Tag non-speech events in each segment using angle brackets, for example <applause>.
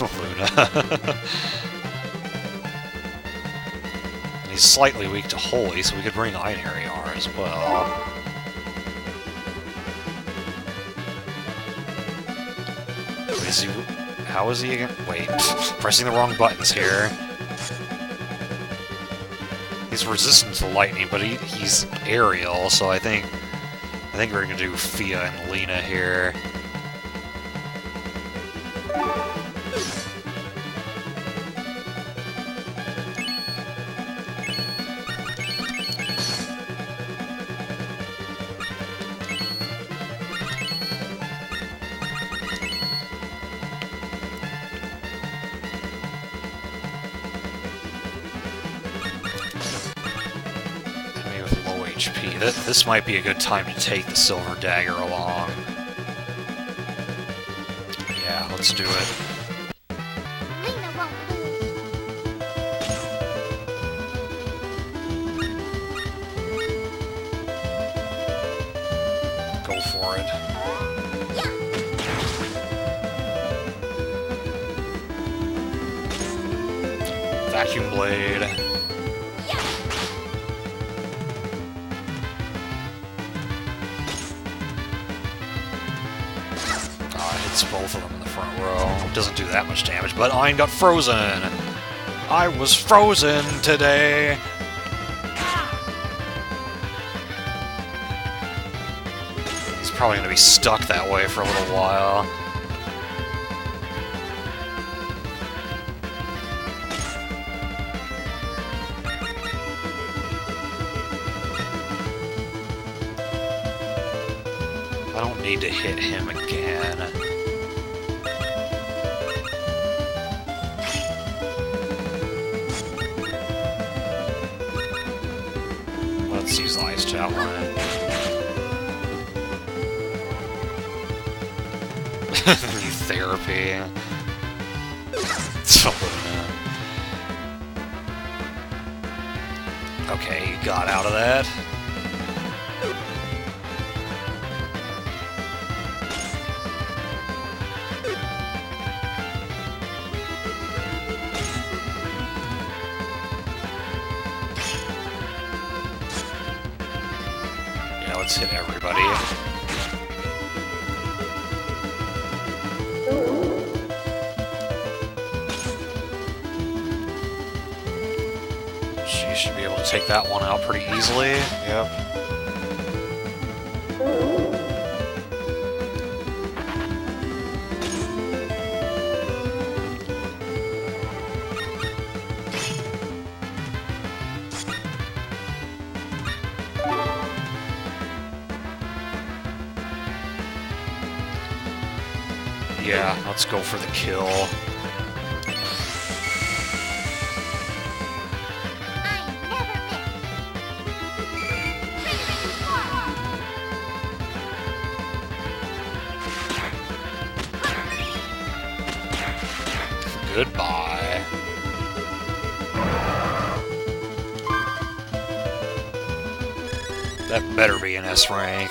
Luna. He's <laughs> slightly weak to Holy, so we could bring Einherjar as well. Is he... How is he again? Wait, <laughs> pressing the wrong buttons here. He's resistant to lightning, but he, he's aerial, so I think... I think we're gonna do Fia and Lina here. This might be a good time to take the Silver Dagger along. Yeah, let's do it. But Ein got frozen. I was frozen today. He's probably going to be stuck that way for a little while. I don't need to hit him again. <laughs> therapy. <laughs> Okay, you got out of that. That one out pretty easily. Yep. Yeah, let's go for the kill. Better be S rank.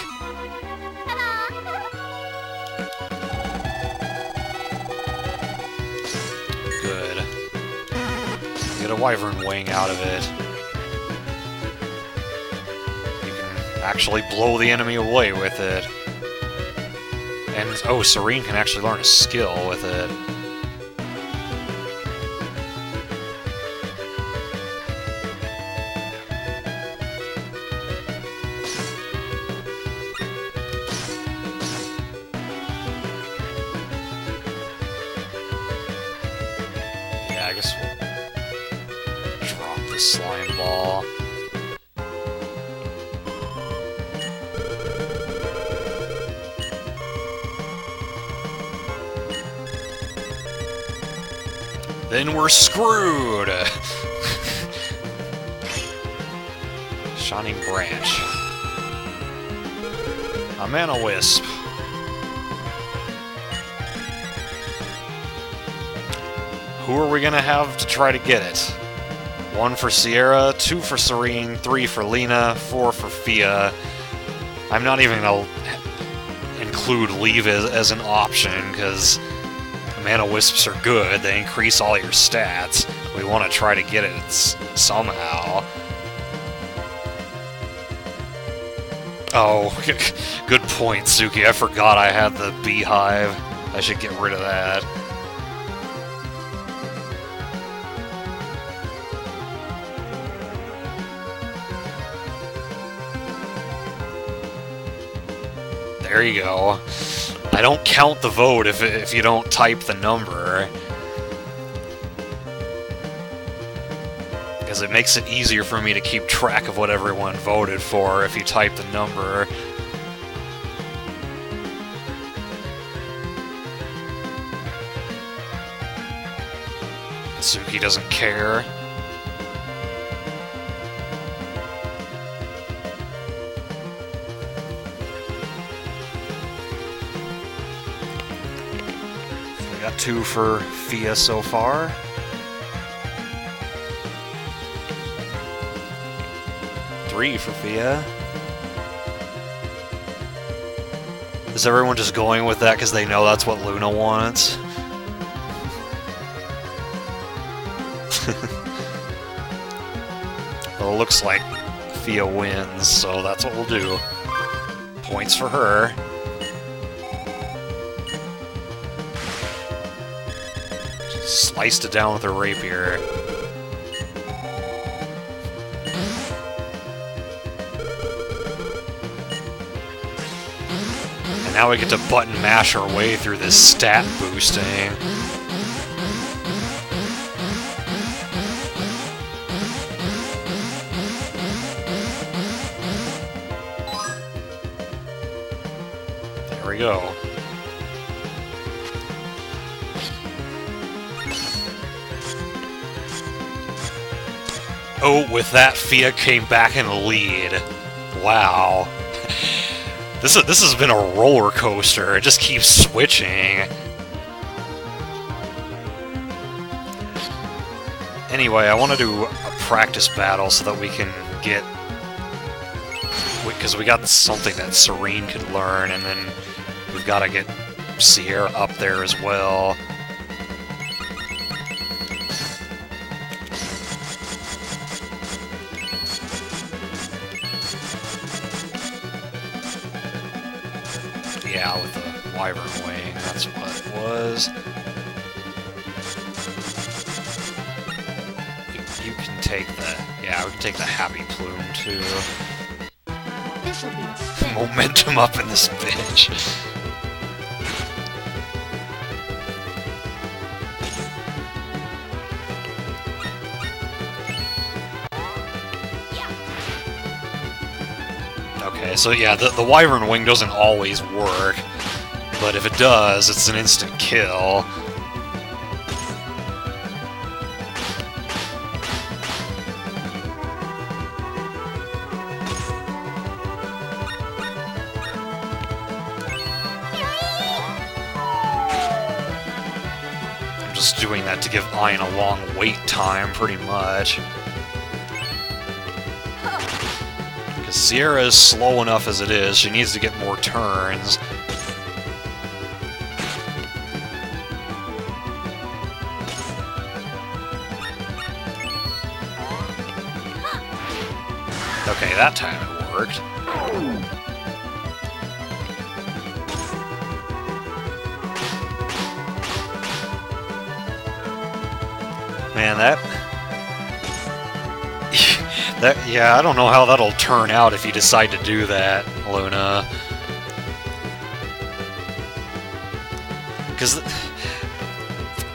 Good. Get a Wyvern Wing out of it. You can actually blow the enemy away with it. And, oh, Serene can actually learn a skill with it. We're screwed! Shining Branch. A Mana Wisp. Who are we gonna have to try to get it? One for Cierra, two for Serene, three for Lina, four for Fia. I'm not even gonna include Leave as, as an option because mana wisps are good. They increase all your stats. We want to try to get it somehow. Oh, <laughs> good point, Suki. I forgot I had the beehive. I should get rid of that. There you go. I don't count the vote if, if you don't type the number. Because it makes it easier for me to keep track of what everyone voted for if you type the number. Suki doesn't care. Two for Fia so far. Three for Fia. Is everyone just going with that because they know that's what Luna wants? <laughs> well, it looks like Fia wins, so that's what we'll do. Points for her. Sliced it down with a rapier. And now we get to button mash our way through this stat boosting. There we go. Oh, with that, Fia came back in the lead. Wow. This is, this has been a roller coaster. It just keeps switching. Anyway, I want to do a practice battle so that we can get... Because we got something that Serene could learn, and then we've got to get Cierra up there as well. Yeah, with the wyvern wing, that's what it was. You, you can take the, yeah, we can take the harpy plume too. Momentum up in this bitch. Okay, so yeah, the, the Wyvern Wing doesn't always work, but if it does, it's an instant kill. I'm just doing that to give Ian a long wait time, pretty much. Cierra is slow enough as it is, she needs to get more turns. Okay, that time that... Yeah, I don't know how that'll turn out if you decide to do that, Luna. Because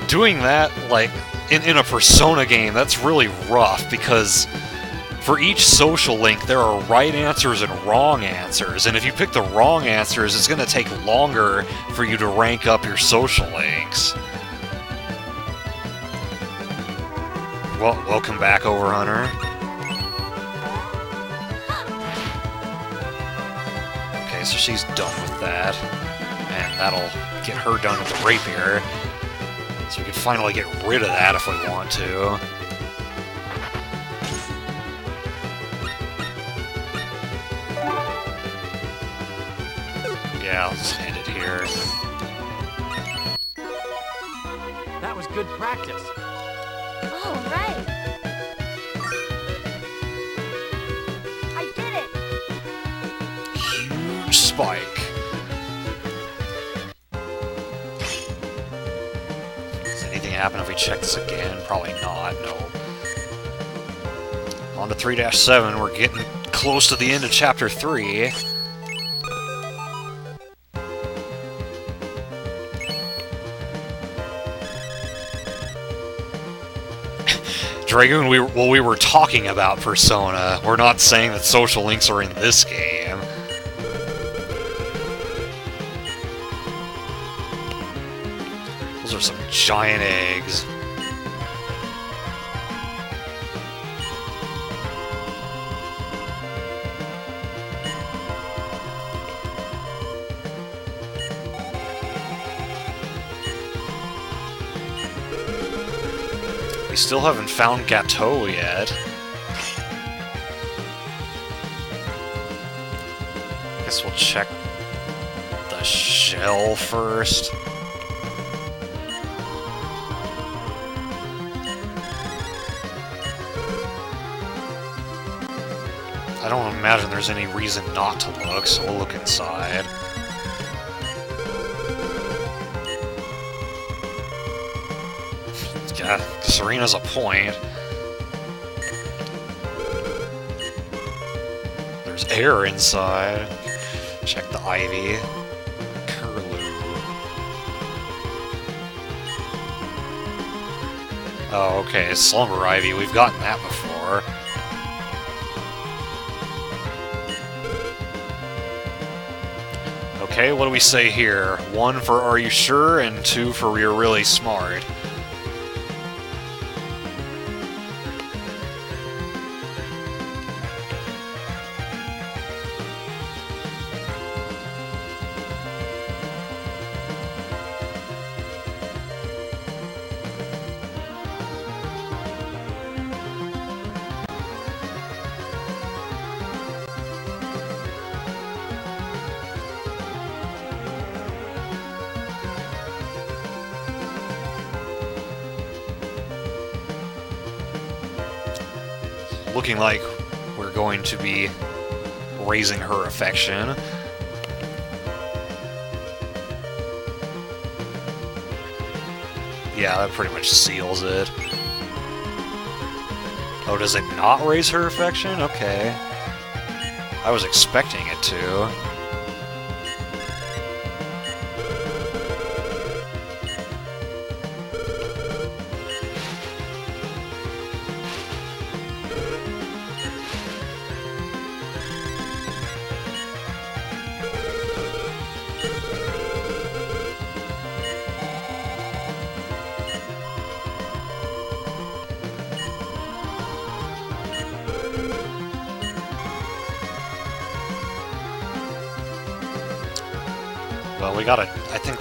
doing that, like, in, in a Persona game, that's really rough, because for each social link, there are right answers and wrong answers, and if you pick the wrong answers, it's going to take longer for you to rank up your social links. Well, welcome back, Overhunter. So she's done with that. And that'll get her done with the rapier. So we can finally get rid of that if we want to. Yeah, I'll just end it here. That was good practice. Check this again? Probably not, no. On to 3-7, we're getting close to the end of Chapter 3. <laughs> Dragoon, we, well, we were talking about Persona. We're not saying that social links are in this game. Those are some giant eggs. Still haven't found Gateau yet. Guess we'll check the shell first. I don't imagine there's any reason not to look, so we'll look inside. Serena's a point. There's air inside. Check the ivy. Curlew. Oh, okay, Slumber Ivy. We've gotten that before. Okay, what do we say here? One for Are You Sure? and two for You're Really Smart. Looking like we're going to be raising her affection. Yeah, that pretty much seals it. Oh, does it not raise her affection? Okay. I was expecting it to.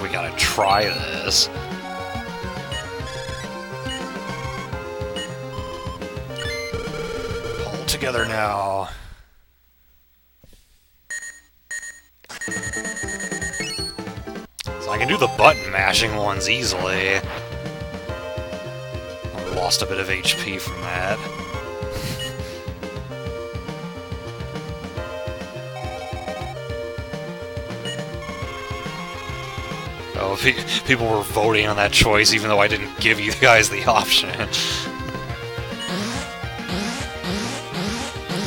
We gotta try this. All together now. So I can do the button mashing ones easily. I lost a bit of HP from that. People were voting on that choice even though I didn't give you guys the option.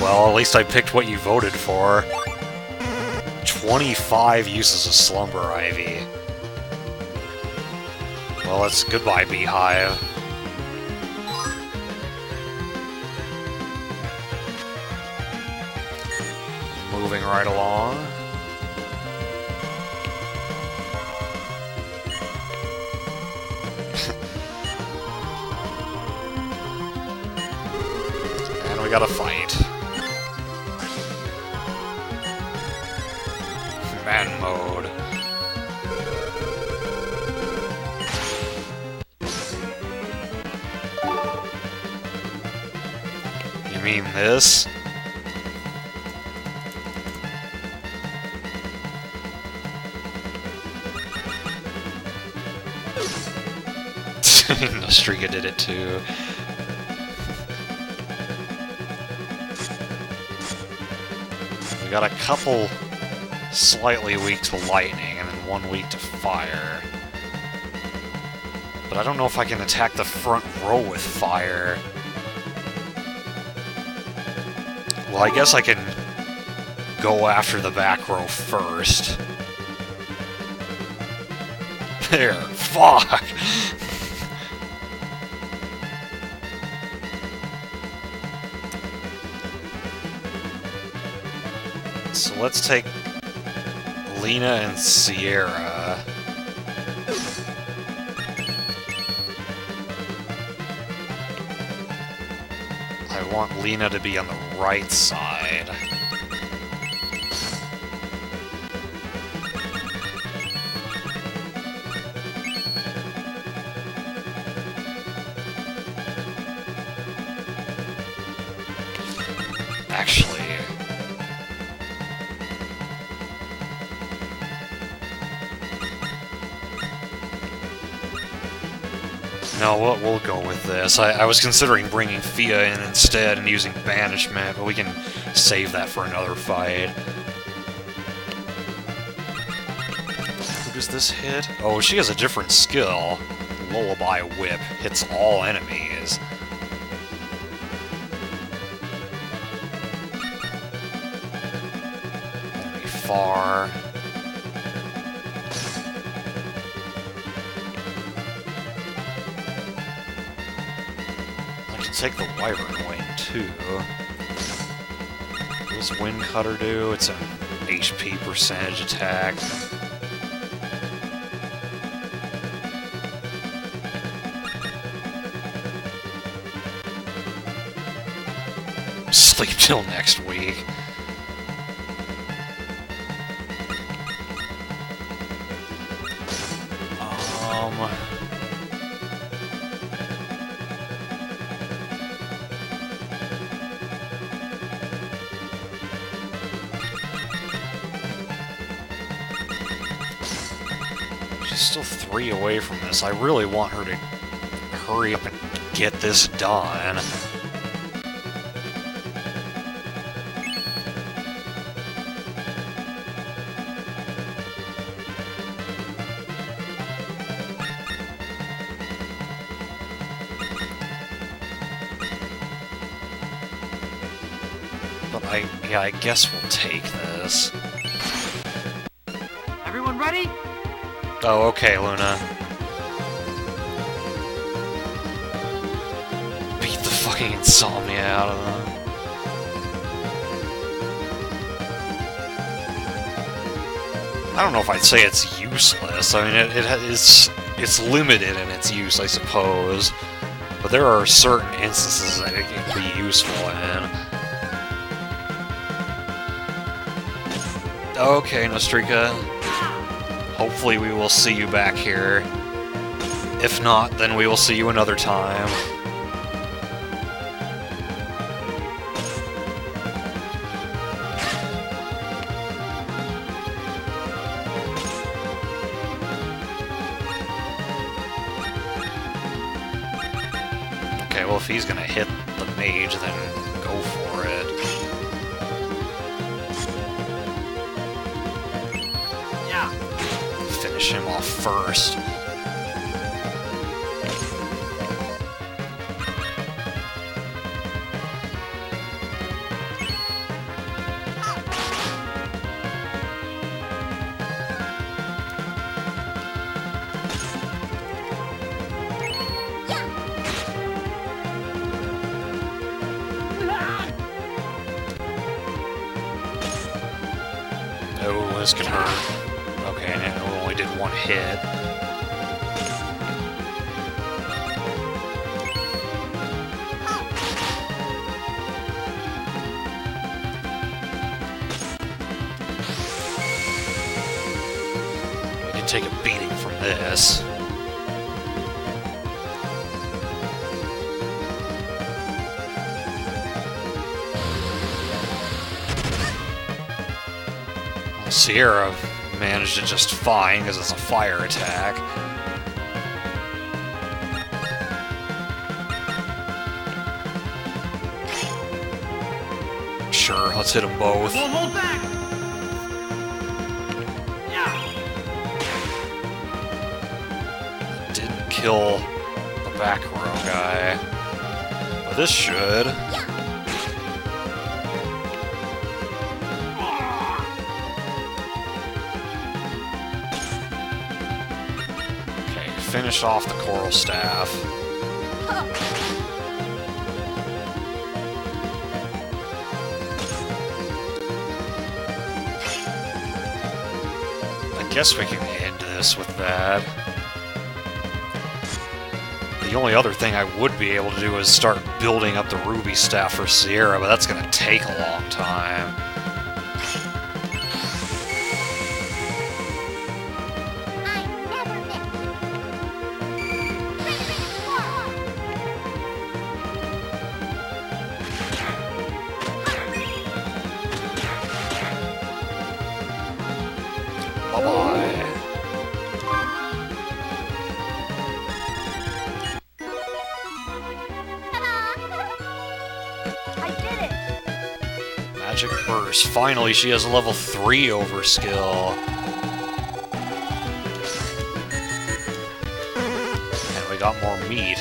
well, at least I picked what you voted for. 25 uses of Slumber Ivy. Well, that's goodbye, Beehive. Moving right along. <laughs> Nostrika did it too. We got a couple slightly weak to lightning and then one weak to fire. But I don't know if I can attack the front row with fire. Well, I guess I can go after the back row first. <laughs> There, fuck! Let's take Lina and Cierra. I want Lina to be on the right side. We'll, we'll go with this. I, I was considering bringing Fia in instead and using Banishment, but we can save that for another fight. Who does this hit? Oh, she has a different skill. Lullaby Whip hits all enemies. Take the Wyvern Wing too. What does Wind Cutter do? It's an HP percentage attack. Sleep till next week. Three away from this. I really want her to hurry up and get this done. But I, yeah, I guess we'll take this. Oh, okay, Luna. Beat the fucking insomnia out of them. I don't know if I'd say it's useless. I mean, it, it it's it's limited in its use, I suppose. But there are certain instances that it can be useful in. Okay, Nostrika. Hopefully we will see you back here. If not, then we will see you another time. Okay, well if he's gonna hit the mage, then go for it. Finish him off first. Cierra managed it just fine because it's a fire attack. Sure, let's hit them both. Hold back. Yeah. Didn't kill the back row guy, but this should. Finish off the coral staff. I guess we can end this with that. The only other thing I would be able to do is start building up the ruby staff for Cierra, but that's going to take a long time. Finally, she has a level 3 over skill. And we got more meat.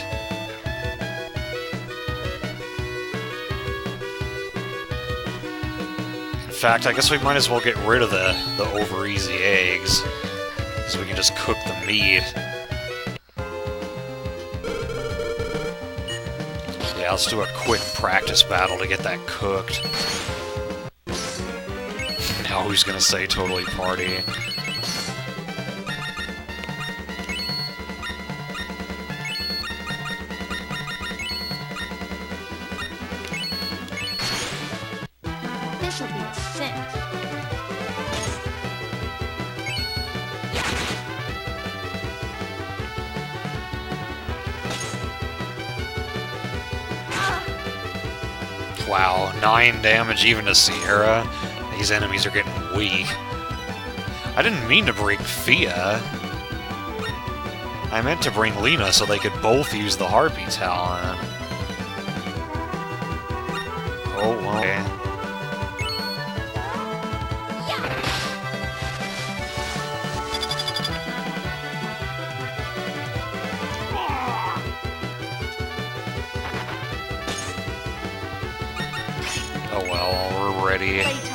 In fact, I guess we might as well get rid of the, the over easy eggs. Because we can just cook the meat. Yeah, let's do a quick practice battle to get that cooked. Now who's gonna say totally party? Wow, 9 damage even to Cierra. These enemies are getting weak. I didn't mean to bring Fia. I meant to bring Lina so they could both use the Harpy talent. Oh, well. Okay. Oh well, we're ready.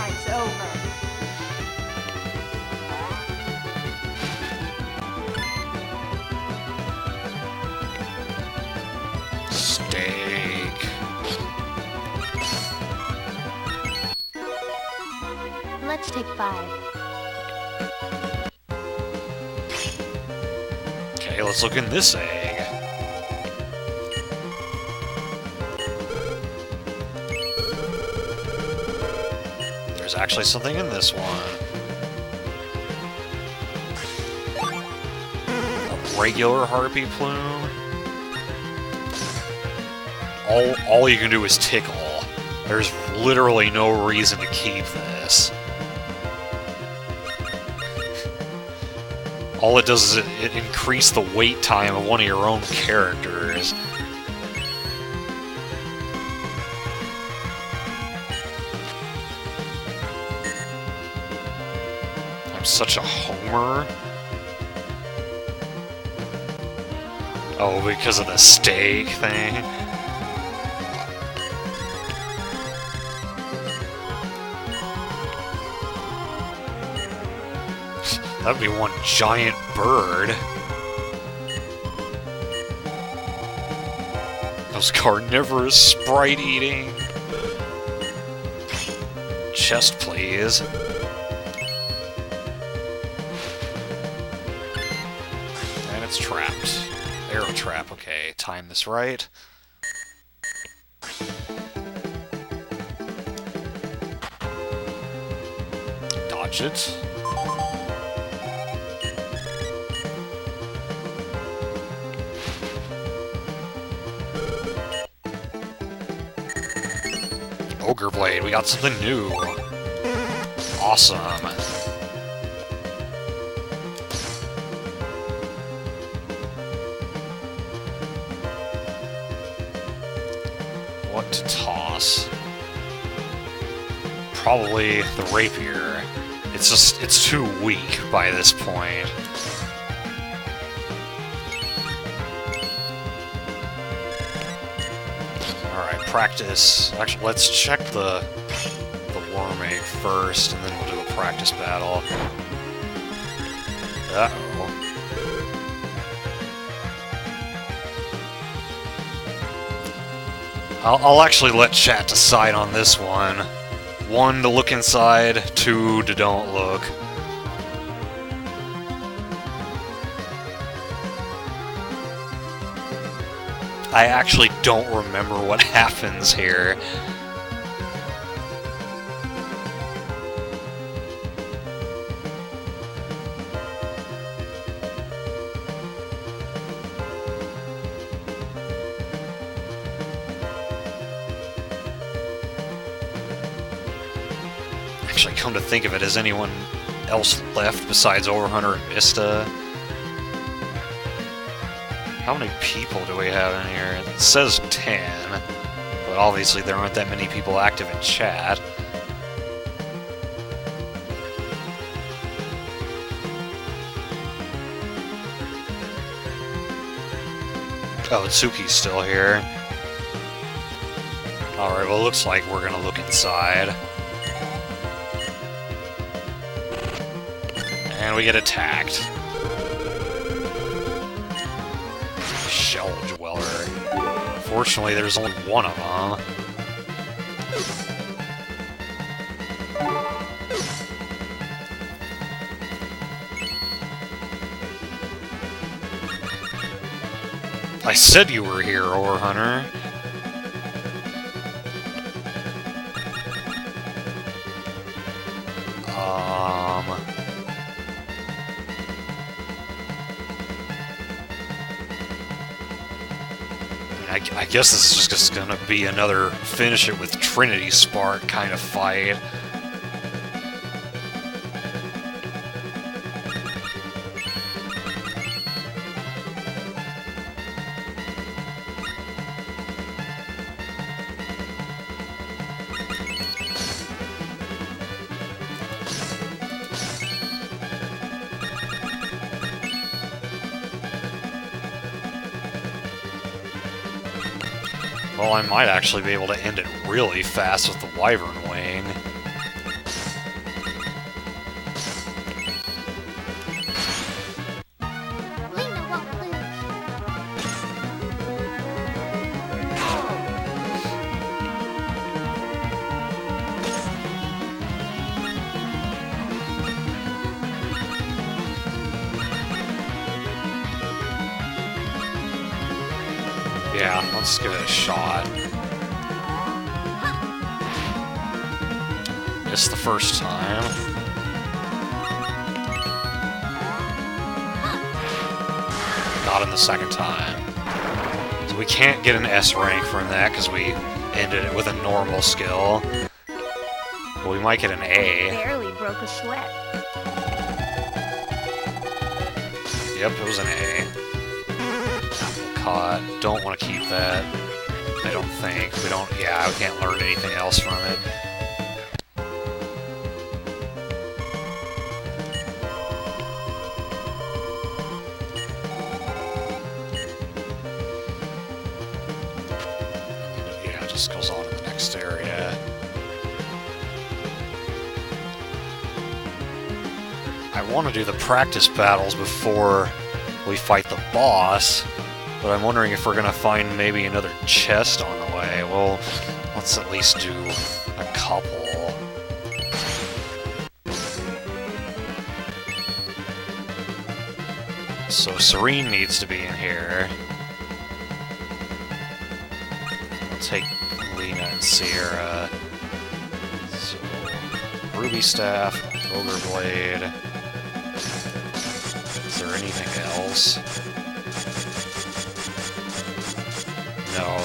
Take five. Okay, let's look in this egg. There's actually something in this one. A regular harpy plume. All, all you can do is tickle. There's literally no reason to keep this. All it does is it, it increase the wait time of one of your own characters. I'm such a homer. Oh, because of the steak thing? That'd be one giant bird. Those carnivorous sprite eating. Chest, please. And it's trapped. Arrow trap, okay. Time this right. Dodge it. Got something new. Awesome. What to toss? Probably the rapier. It's just, it's too weak by this point. Practice. Actually, let's check the first, and then we'll do a practice battle. Uh-oh. I'll, I'll actually let chat decide on this one. One, to look inside. Two, to don't look. I actually don't remember what <laughs> happens here. To think of it, has anyone else left besides Overhunter and Mista? How many people do we have in here? It says 10, but obviously there aren't that many people active in chat. Oh, Tsuki's still here. Alright, well, looks like we're gonna look inside. And we get attacked. Shell Dweller. Fortunately, there's only one of them. I said you were here, Ore Hunter. I, guess this is just gonna be another finish it with Trinity Spark kind of fight. I might actually be able to end it really fast with the Wyvern Wing. Second time. So we can't get an S rank from that because we ended it with a normal skill. But we might get an A. Barely broke a sweat. Yep, it was an A. Caught. Don't want to keep that. I don't think. We don't. Yeah, we can't learn anything else from it. To do the practice battles before we fight the boss, but I'm wondering if we're gonna find maybe another chest on the way. Well, let's at least do a couple. So Serene needs to be in here. We'll take Lina and Cierra. So, Ruby Staff, Ogre Blade. No,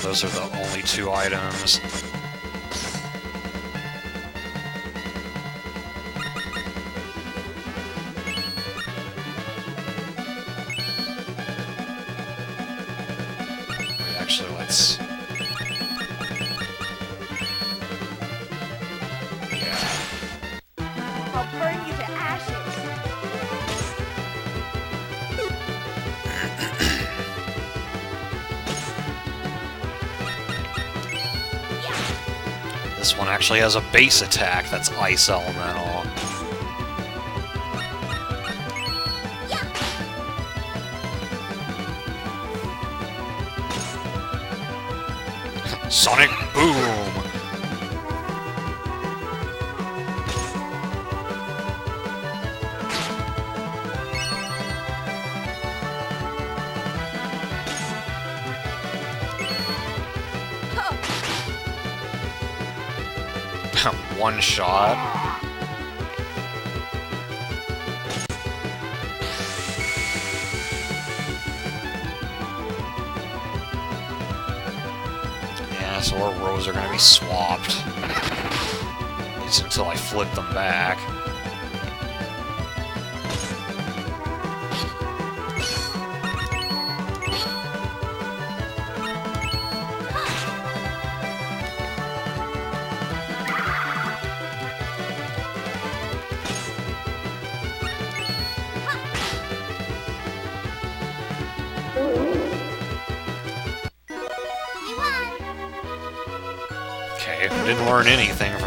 those are the only two items. Actually, let's... actually has a base attack that's ice elemental. Sonic Boom! One shot. Yeah, so our rows are gonna be swapped. At least until I flip them back.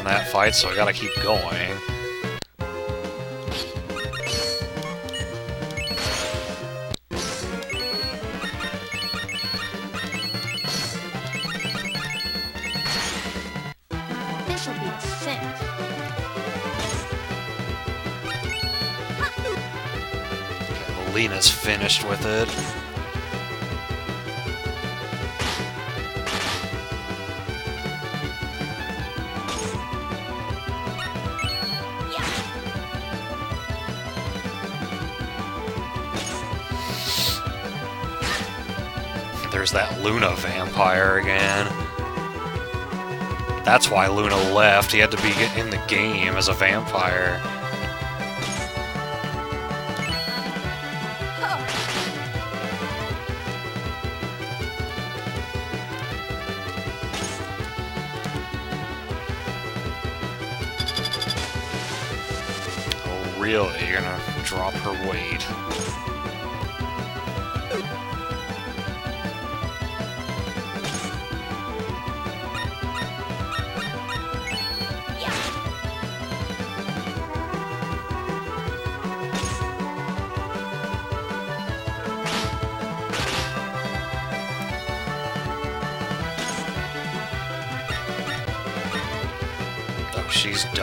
From that fight, so I gotta keep going. This'll be a cinch. Okay, well, Lina's finished with it. Luna vampire again. That's why Luna left. He had to be in the game as a vampire. Oh, really? You're gonna drop her weight?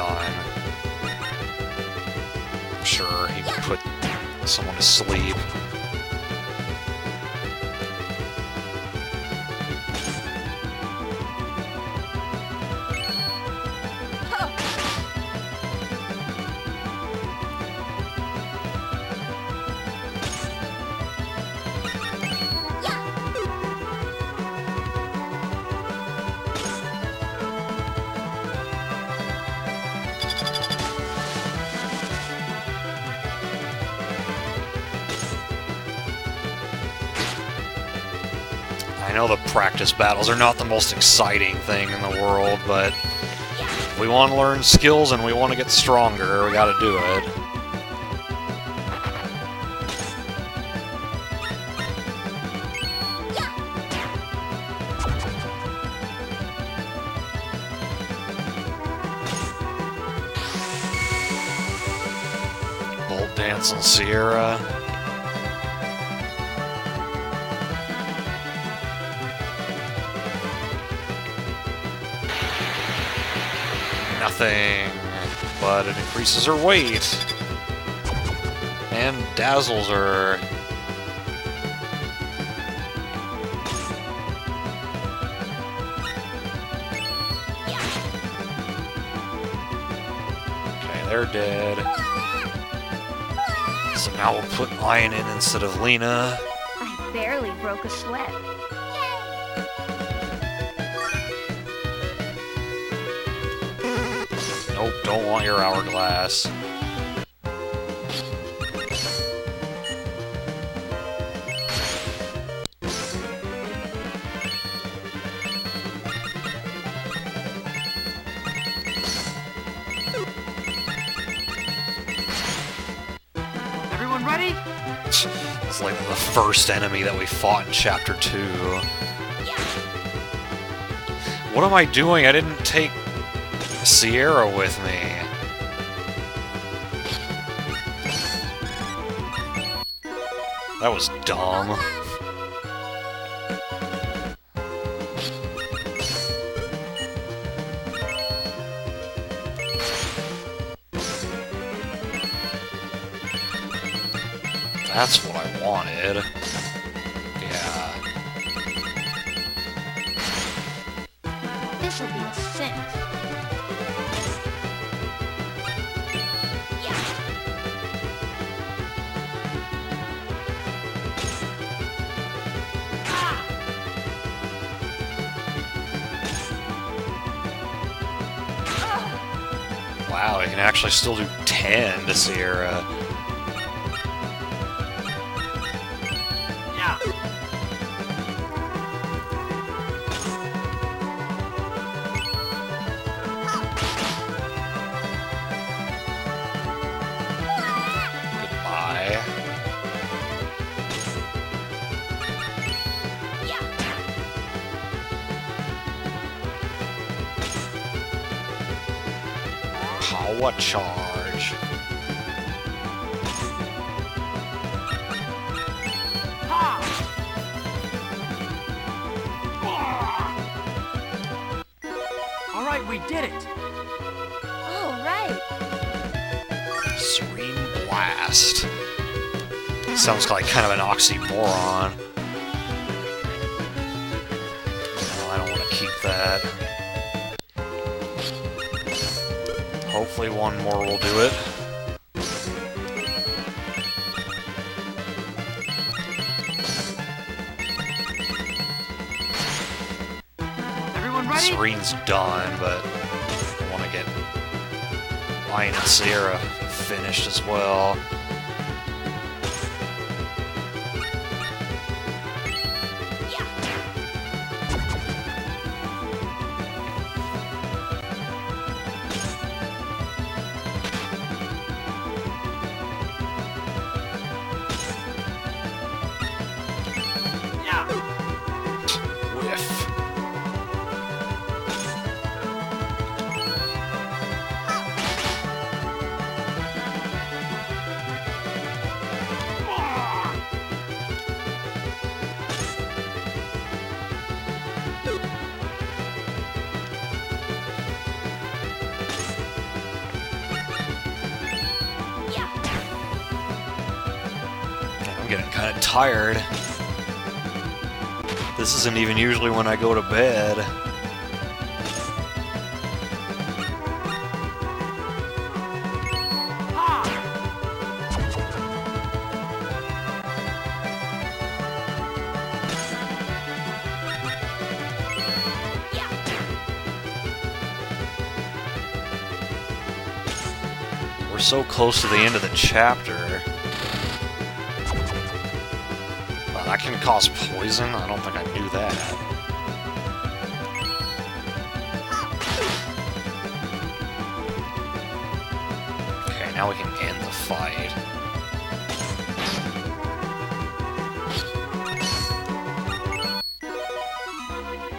I'm sure he put someone to sleep. The practice battles are not the most exciting thing in the world, but we want to learn skills and we want to get stronger, we gotta do it. Bolt Dance and Cierra. Nothing, but it increases her weight. And dazzles her. Okay, they're dead. So now we'll put Lion in instead of Lina. I barely broke a sweat. Don't want your hourglass. Everyone ready? It's like the first enemy that we fought in Chapter 2. What am I doing? I didn't take Cierra with me. That was dumb. That's what I wanted. Actually still do 10 to Cierra. Power charge. All right, we did it. All right. Serene Blast. Sounds like kind of an oxymoron. No, I don't want to keep that. Hopefully one more will do it. Everyone ready? Serene's done, but I want to get Lion and Cierra finished as well. Tired. This isn't even usually when I go to bed. We're so close to the end of the chapter. That can cause poison? I don't think I knew that. Okay, now we can end the fight.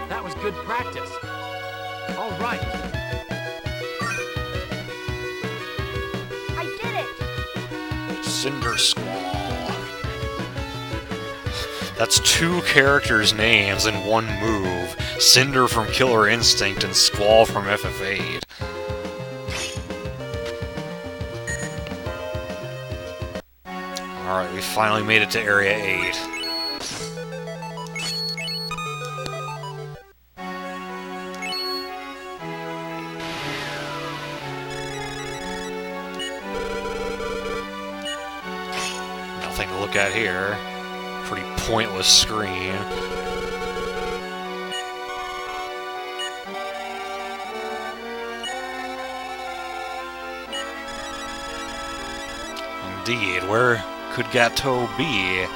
That was good practice. All right. I did it. Cinder That's two characters' names in one move. Cinder from Killer Instinct and Squall from FF8. Alright, we finally made it to Area 8. Nothing to look at here. Pointless screen. Indeed, where could Gateau be?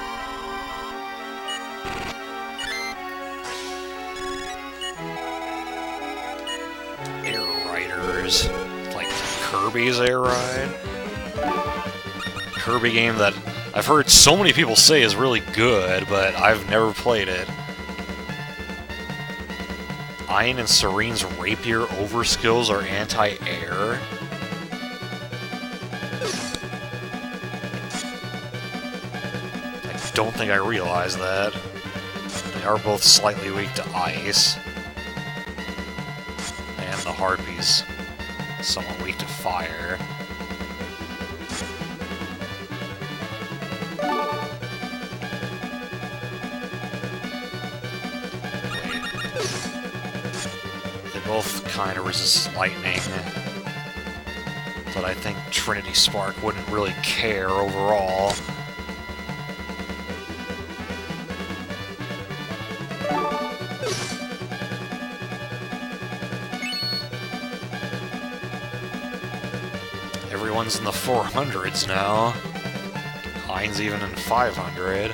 Air Riders. Like Kirby's Air Ride? Kirby game that I've heard so many people say is really good, but I've never played it. Ian and Serene's rapier over skills are anti-air. I don't think I realized that. They are both slightly weak to ice. And the Harpies somewhat weak to fire. Kind of resist lightning. But I think Trinity Spark wouldn't really care overall. Everyone's in the 400s now. Heinz even in 500.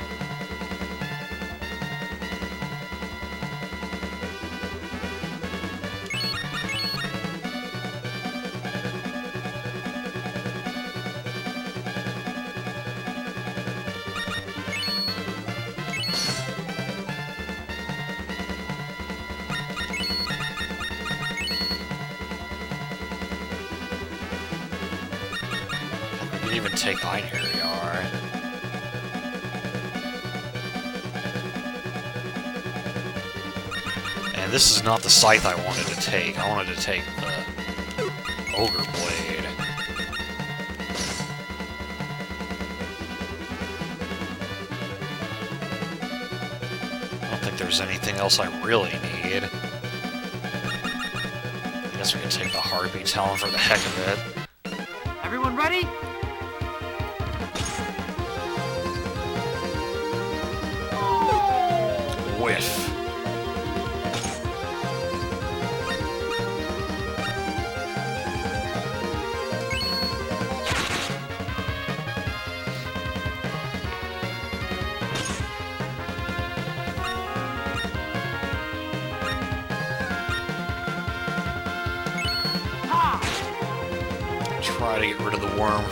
We can even take Einherjar. And this is not the scythe I wanted to take. I wanted to take the Ogre Blade. I don't think there's anything else I really need. I guess we can take the Harpy Talon for the heck of it.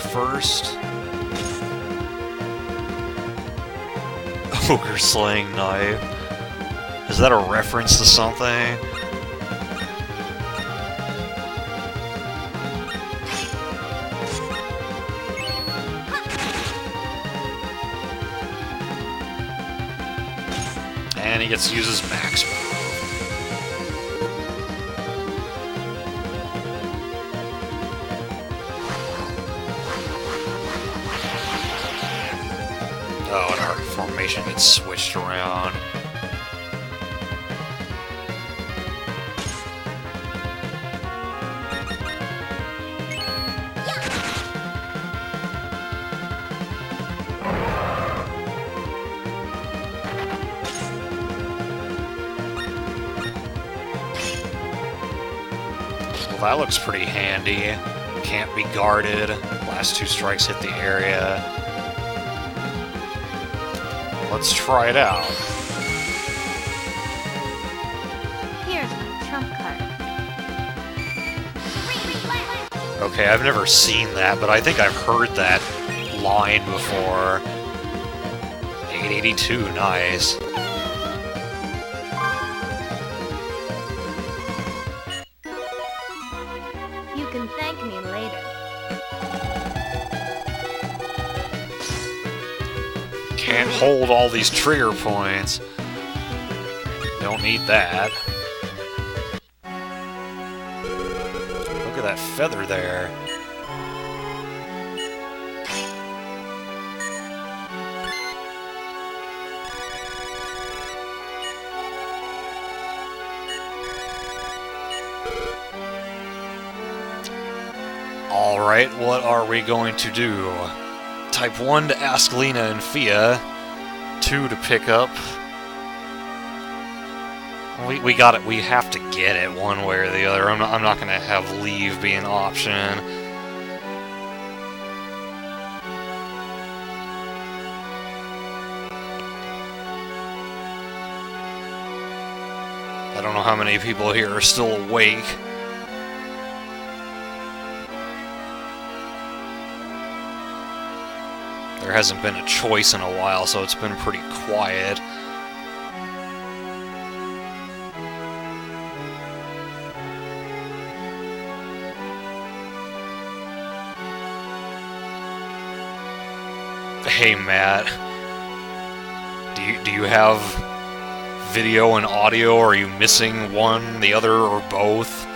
First. <laughs> Ogre slaying knife. Is that a reference to something? And he gets to use his max gets switched around. Well, that looks pretty handy. Can't be guarded. Last two strikes hit the area. Let's try it out. Here's my trump card. Okay, I've never seen that, but I think I've heard that line before. 882, nice. Can't all these trigger points. Don't need that. Look at that feather there. Alright, what are we going to do? Type 1 to ask Lina and Fia. 2 to pick up. We, we got it. We have to get it one way or the other. I'm not, I'm not going to have leave be an option. I don't know how many people here are still awake. there hasn't been a choice in a while, so it's been pretty quiet. Hey Matt, do you, do you have video and audio? Are you missing one, the other, or both?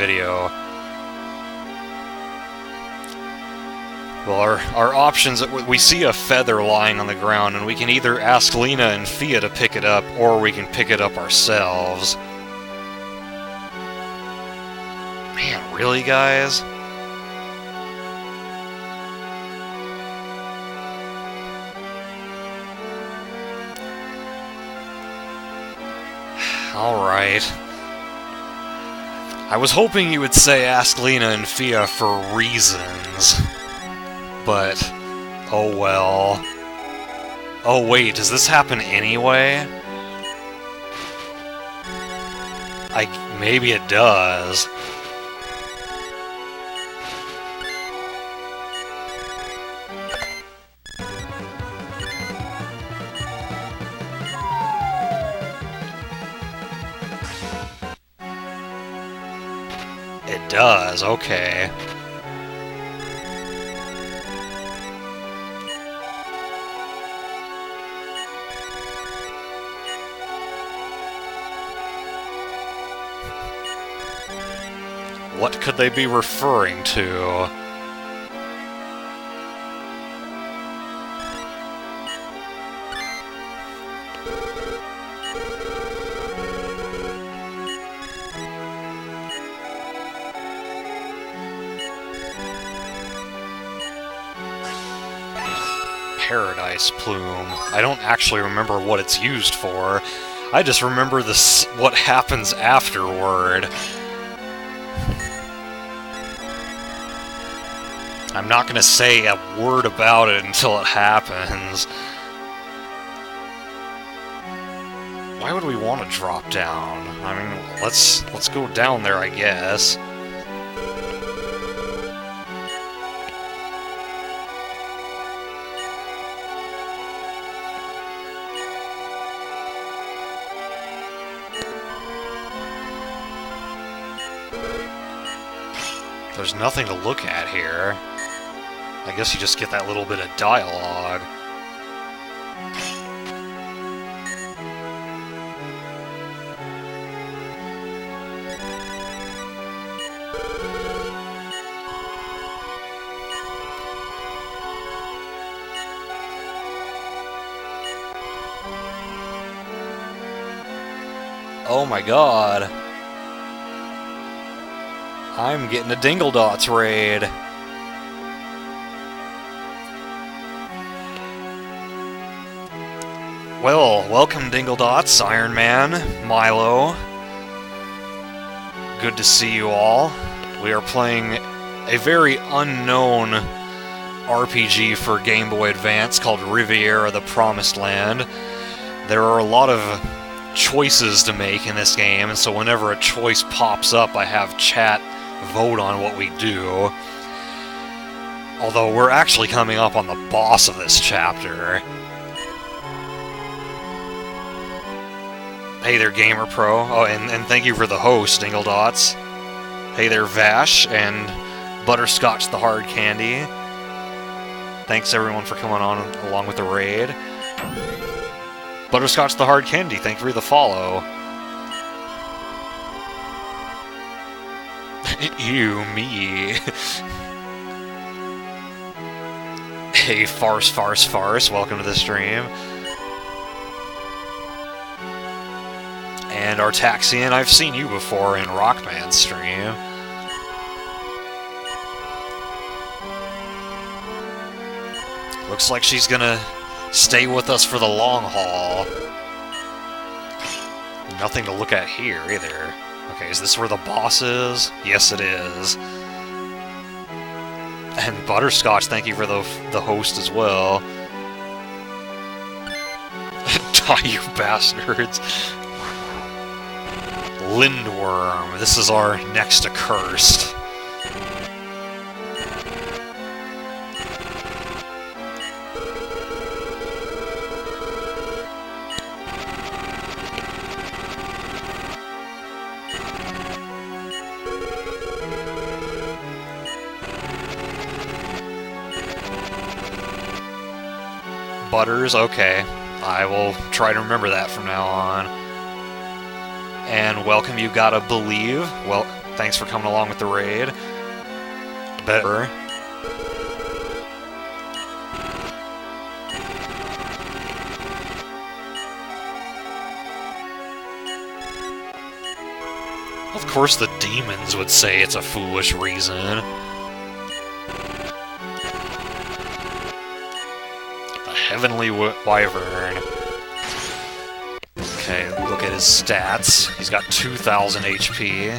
Video. Well, our, our options, we see a feather lying on the ground, and we can either ask Lina and Fia to pick it up, or we can pick it up ourselves. Man, really, guys? <sighs> Alright. I was hoping you would say ask Lina and Fia for reasons. But, oh well. Oh wait, does this happen anyway? I... maybe it does. Does, okay. What could they be referring to? Paradise Plume. I don't actually remember what it's used for. I just remember this what happens afterward. I'm not gonna say a word about it until it happens. Why would we want to drop down? I mean, let's let's go down there, I guess. There's nothing to look at here. I guess you just get that little bit of dialogue. Oh my god. I'm getting a Dingle Dots raid. Well, welcome Dingle Dots, Iron Man, Milo. Good to see you all. We are playing a very unknown RPG for Game Boy Advance called Riviera the Promised Land. There are a lot of choices to make in this game, and so whenever a choice pops up, I have chat vote on what we do. Although we're actually coming up on the boss of this chapter. Hey there, Gamer Pro. Oh, and, and thank you for the host, Dingle Dots. Hey there, Vash and Butterscotch the Hard Candy. Thanks everyone for coming on along with the raid. Butterscotch the Hard Candy, thank you for the follow. You, me. hey, Farce, Farce, Farce, welcome to the stream. And Artaxian, I've seen you before in Rockman's stream. Looks like she's gonna stay with us for the long haul. Nothing to look at here, either. Okay, is this where the boss is? Yes, it is. And Butterscotch, thank you for the the host as well. <laughs> Die, you bastards. Lindworm. This is our next accursed. Butters, okay. I will try to remember that from now on. And welcome, you gotta believe. Well, thanks for coming along with the raid. Better. Of course, the demons would say it's a foolish reason. Heavenly Wyvern. Okay, look at his stats. He's got 2,000 HP.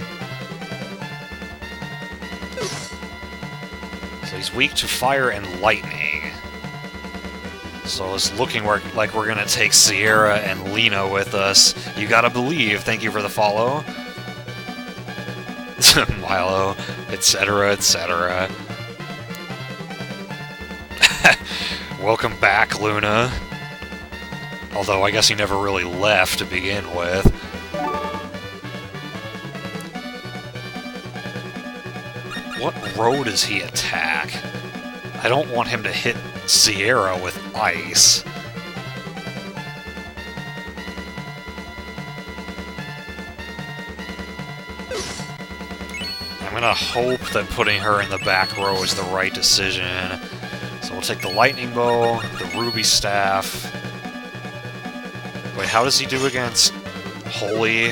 So he's weak to fire and lightning. So it's looking like we're gonna take Cierra and Lina with us. You gotta believe. Thank you for the follow. <laughs> Milo, etc., etc. <laughs> Welcome back, Luna. Although I guess he never really left to begin with. What road does he attack? I don't want him to hit Cierra with ice. I'm gonna hope that putting her in the back row is the right decision. We'll take the Lightning Bow, the Ruby Staff. Wait, how does he do against Holy?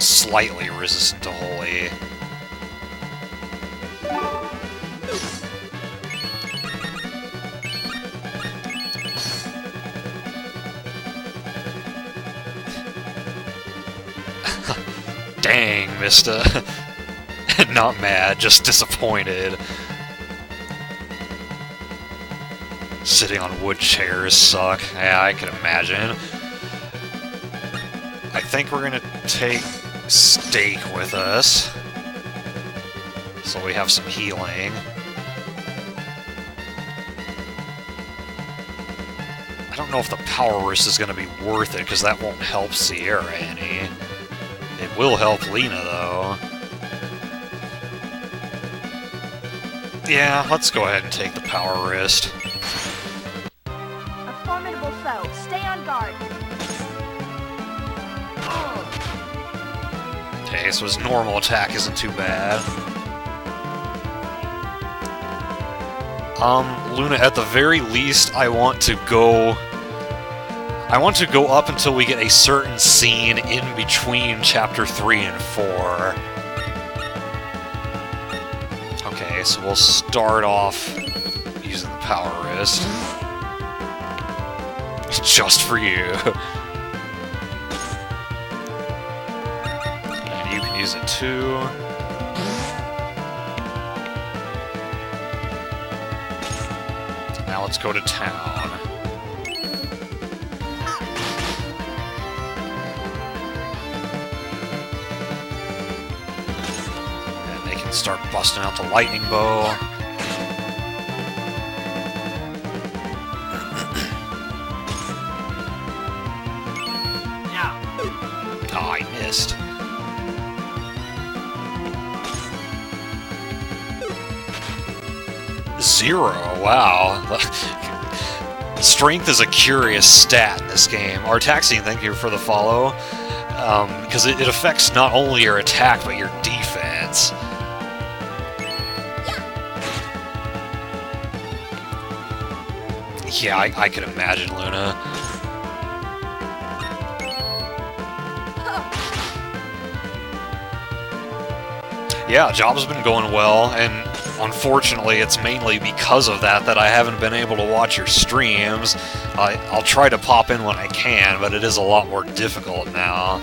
Slightly resistant to Holy. <laughs> Dang, Mista. <laughs> <laughs> Not mad, just disappointed. Sitting on wood chairs suck. Yeah, I can imagine. I think we're gonna take Steak with us. So we have some healing. I don't know if the Power Wrist is gonna be worth it, because that won't help Cierra any. It will help Lina, though. Yeah, let's go ahead and take the power wrist. A formidable foe. Stay on guard. Okay, so his normal attack isn't too bad. Um, Luna, at the very least, I want to go... I want to go up until we get a certain scene in between Chapter 3 and 4. So we'll start off using the power wrist. Just for you. <laughs> and you can use it too. Now let's go to town. Start busting out the lightning bow. yeah. Oh, I missed. Zero, wow. <laughs> Strength is a curious stat in this game. Artaxian, thank you for the follow. Um, because it, it affects not only your attack, but your Yeah, I, I imagine, Luna. Yeah, job's been going well, and unfortunately, it's mainly because of that that I haven't been able to watch your streams. I, I'll try to pop in when I can, but it is a lot more difficult now.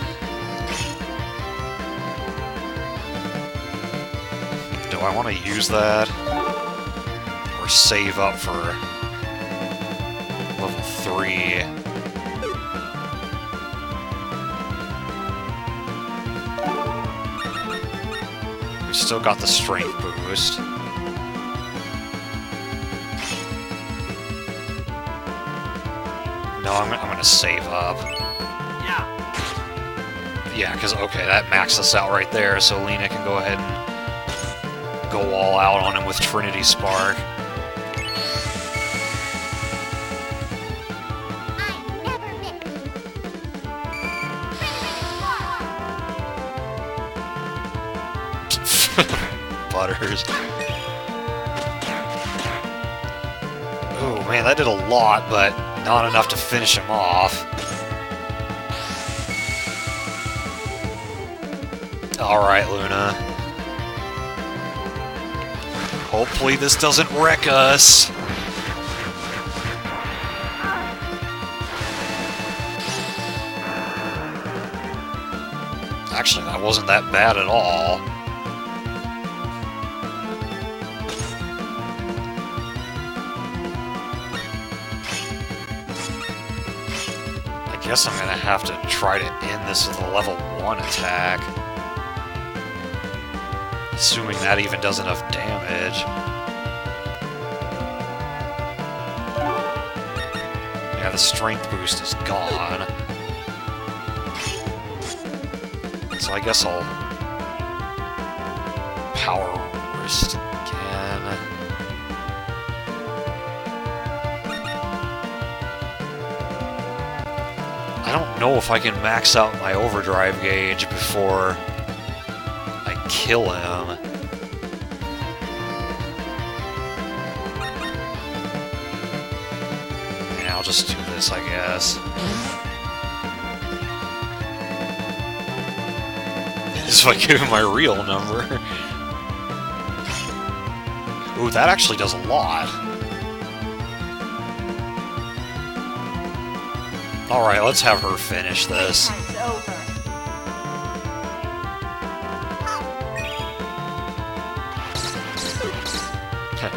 Do I want to use that? Or save up for Still got the strength boost. No, I'm, I'm gonna save up. Yeah. Yeah, because, okay, that maxes us out right there, so Lina can go ahead and go all out on him with Trinity Spark. Oh man, that did a lot, but not enough to finish him off. Alright, Luna. Hopefully this doesn't wreck us. Actually, that wasn't that bad at all. Guess I'm gonna have to try to end this with a level 1 attack. Assuming that even does enough damage. Yeah, the strength boost is gone. So I guess I'll power wrist know if I can max out my overdrive gauge before I kill him. Yeah, I'll just do this, I guess. Is <laughs> if I give him my real number. <laughs> Ooh, that actually does a lot. Alright, let's have her finish this.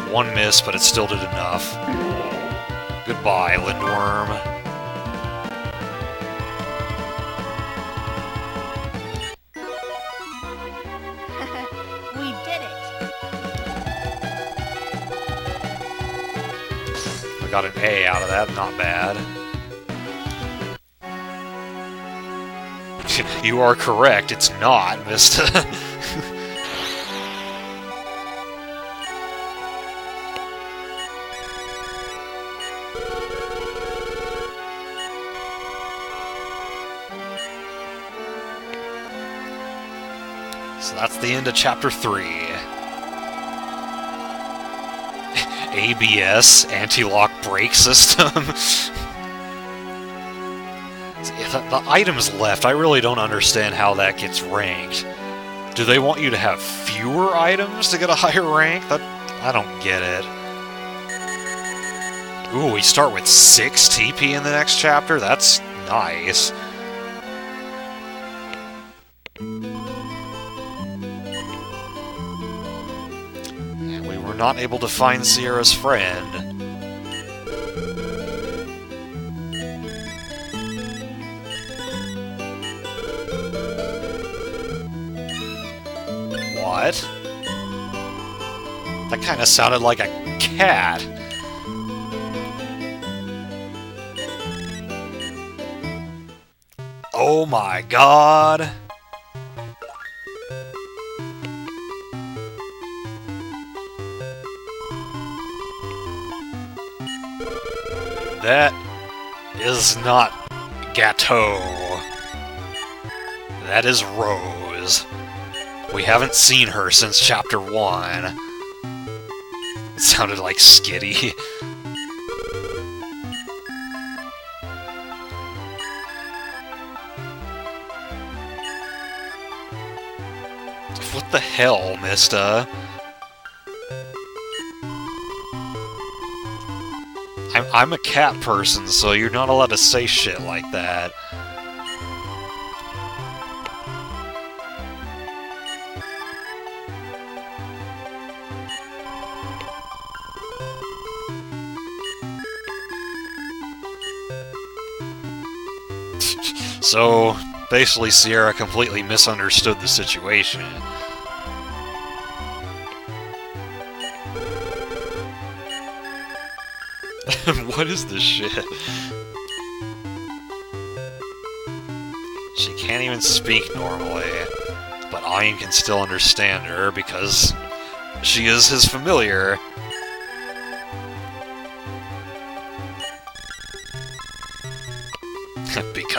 One miss, but it still did enough. Goodbye, Lindworm. <laughs> we did it. I got an A out of that, not bad. You are correct, it's not, Mista. <laughs> so that's the end of chapter 3. <laughs> ABS, anti-lock brake system. <laughs> the, the items left, I really don't understand how that gets ranked. Do they want you to have fewer items to get a <laughs> higher rank? That I don't get it. Ooh, we start with 6 TP in the next chapter? That's nice. And we were not able to find Cierra's friend. Kind of sounded like a cat. Oh my god. That is not Gateau. That is Rose. We haven't seen her since chapter 1. It <laughs> sounded like Skitty. what the hell, mister? I'm, I'm a cat person, so you're not allowed to say shit like that. So, basically, Cierra completely misunderstood the situation. <laughs> what is this shit? She can't even speak normally, but Ein can still understand her because she is his familiar.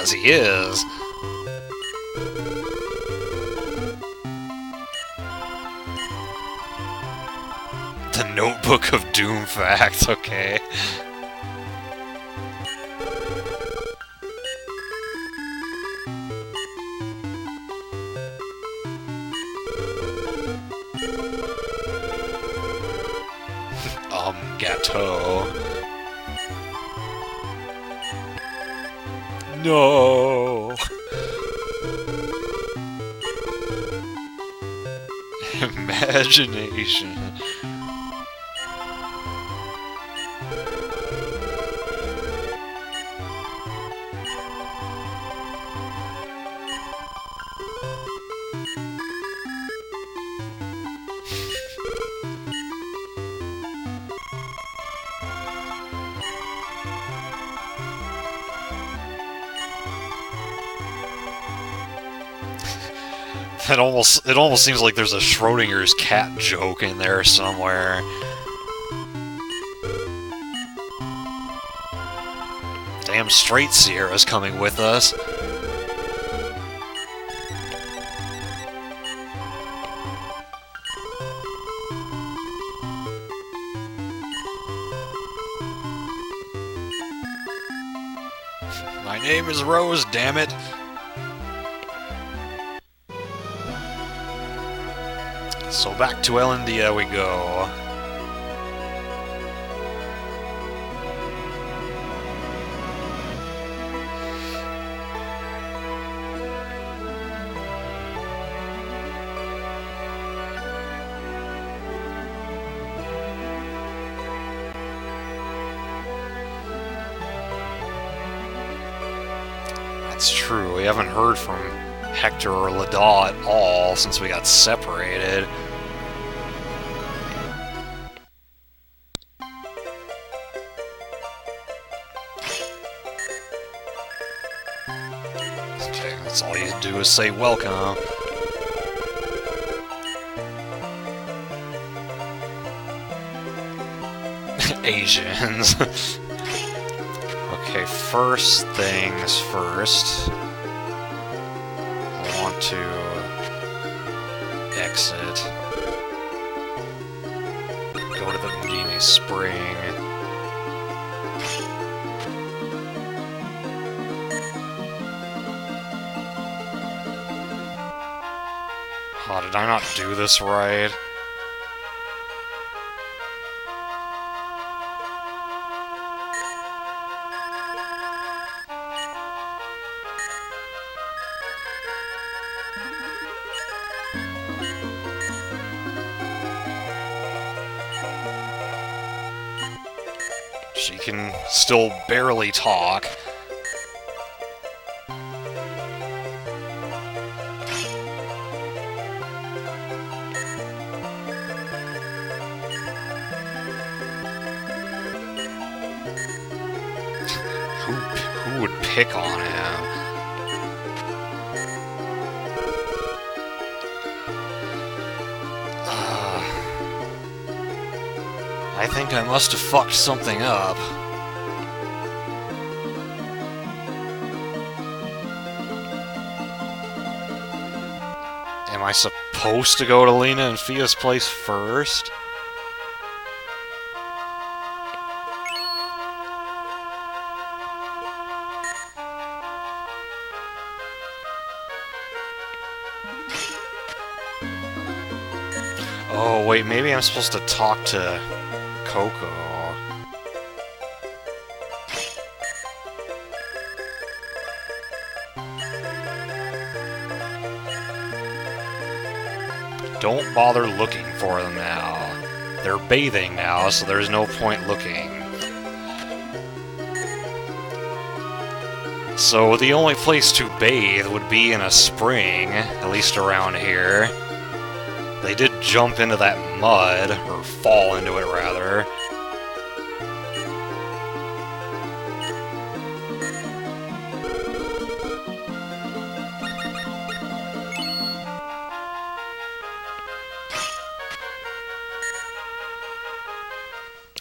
Because he is. The Notebook of Doom facts, okay. Imagination. Almost it almost seems like there's a Schrodinger's cat joke in there somewhere. Damn straight Cierra's coming with us. My name is Rose, damn it. So back to Elendia we go. That's true. We haven't heard from Hector or Ledah at all since we got separated. Is say welcome. <laughs> Asians. <laughs> okay, first things first. I want to exit. Go to the Undine Spring. Oh, did I not do this right? She can still barely talk. Think I must have fucked something up. Am I supposed to go to Lina and Fia's place first? Oh, wait, maybe I'm supposed to talk to Don't bother looking for them now. They're bathing now, so there's no point looking. So the only place to bathe would be in a spring, at least around here. They did jump into that mud, or fall into it rather.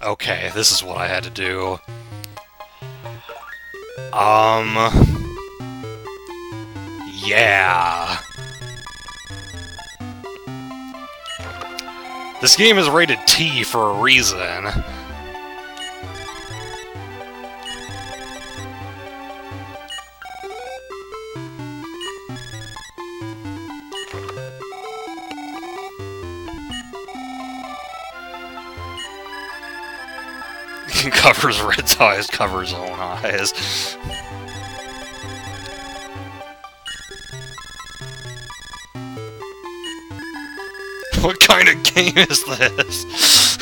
Okay, this is what I had to do. Um... Yeah... This game is rated T for a reason. <laughs> covers Red's eyes, covers own eyes. Kind of game is this?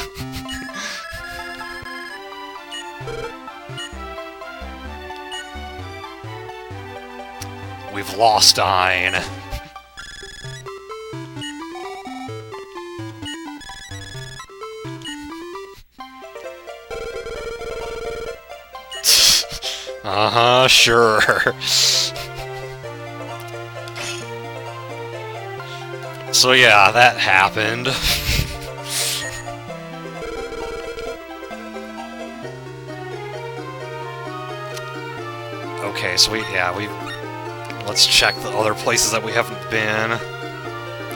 We've lost Ein. <laughs> Uh-huh, sure. So yeah, that happened. okay, so we, yeah, we... Let's check the other places that we haven't been.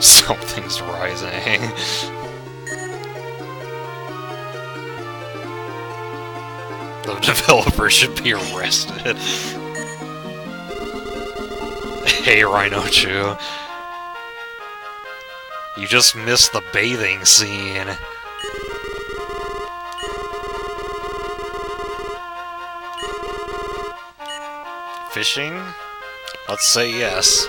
<laughs> Something's rising. The developer should be arrested. <laughs> hey, Rhino Chew. You just missed the bathing scene. Fishing? Let's say yes.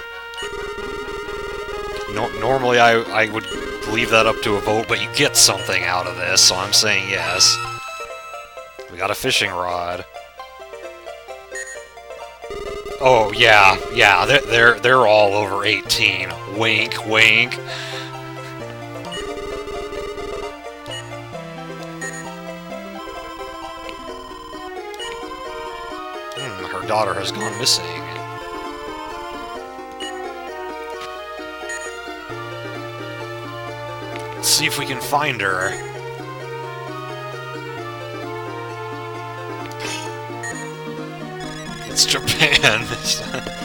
No normally I, I would leave that up to a vote, but you get something out of this, so I'm saying yes. We got a fishing rod. Oh yeah, yeah, they're they're they're all over 18. Wink, wink. Daughter has gone missing. Let's see if we can find her. It's Japan. <laughs>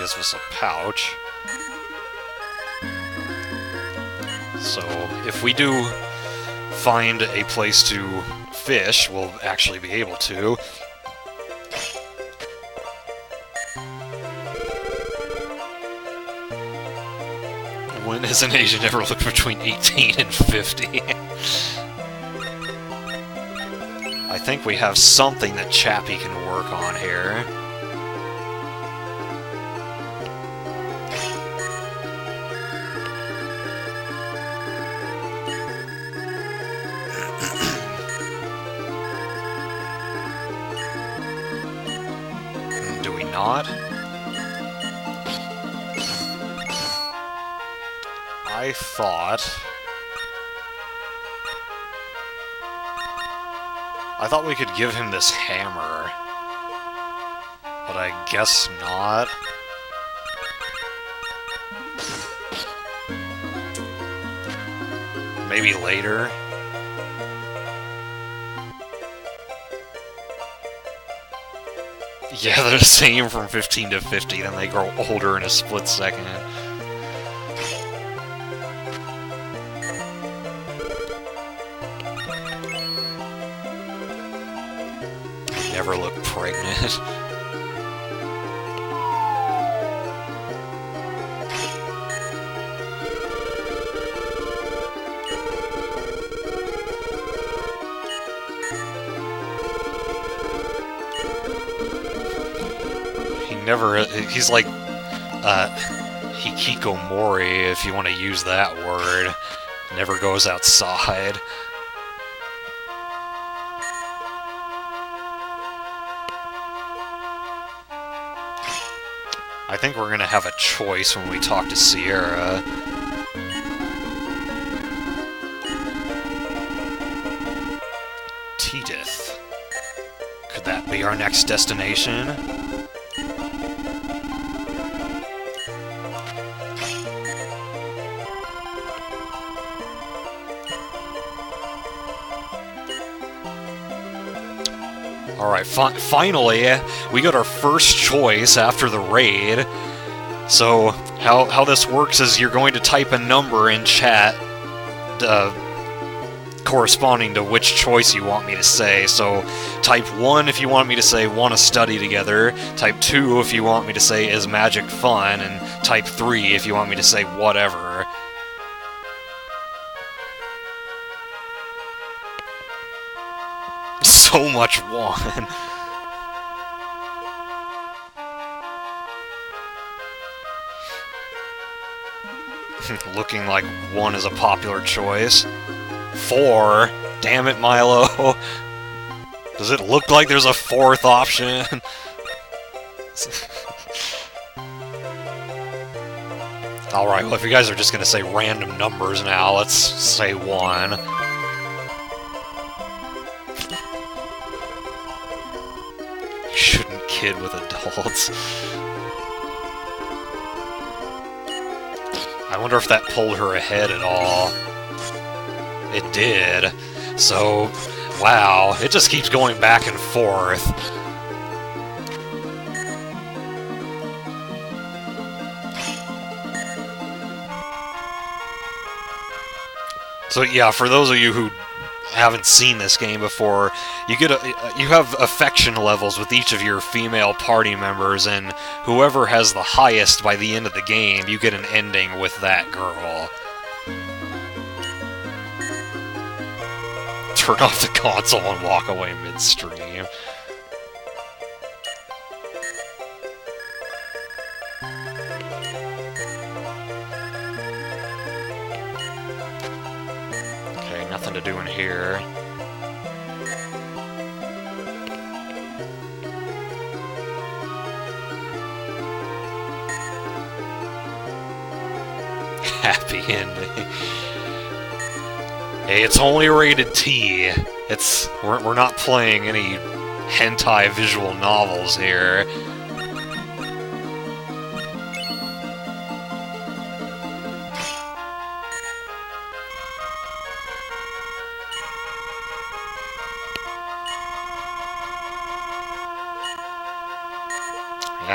gives us a pouch. So, if we do find a place to fish, we'll actually be able to. When has an Asian ever looked between 18 and 50? <laughs> I think we have something that Chappie can work on here. Thought... I thought we could give him this hammer. But I guess not. Maybe later. Yeah, they're the same from 15 to 50, then they grow older in a split second. He's like uh, hikikomori, if you want to use that word. Never goes outside. I think we're gonna have a choice when we talk to Cierra. Tedith. Could that be our next destination? Alright, fi finally, we got our first choice after the raid. So, how, how this works is you're going to type a number in chat uh, corresponding to which choice you want me to say. So, type 1 if you want me to say want to study together, type 2 if you want me to say is magic fun, and type 3 if you want me to say whatever. So much one. <laughs> Looking like one is a popular choice. Four? Damn it, Milo. <laughs> Does it look like there's a fourth option? <laughs> Alright, well if you guys are just gonna say random numbers now, let's say one. Kid with adults. I wonder if that pulled her ahead at all. It did. So, wow, it just keeps going back and forth. So yeah, for those of you who haven't seen this game before, you get a you have affection levels with each of your female party members, and whoever has the highest by the end of the game, you get an ending with that girl. Turn off the console and walk away midstream. Nothing to do in here. <laughs> Happy ending. Hey, it's only rated T. It's we're, we're not playing any hentai visual novels here.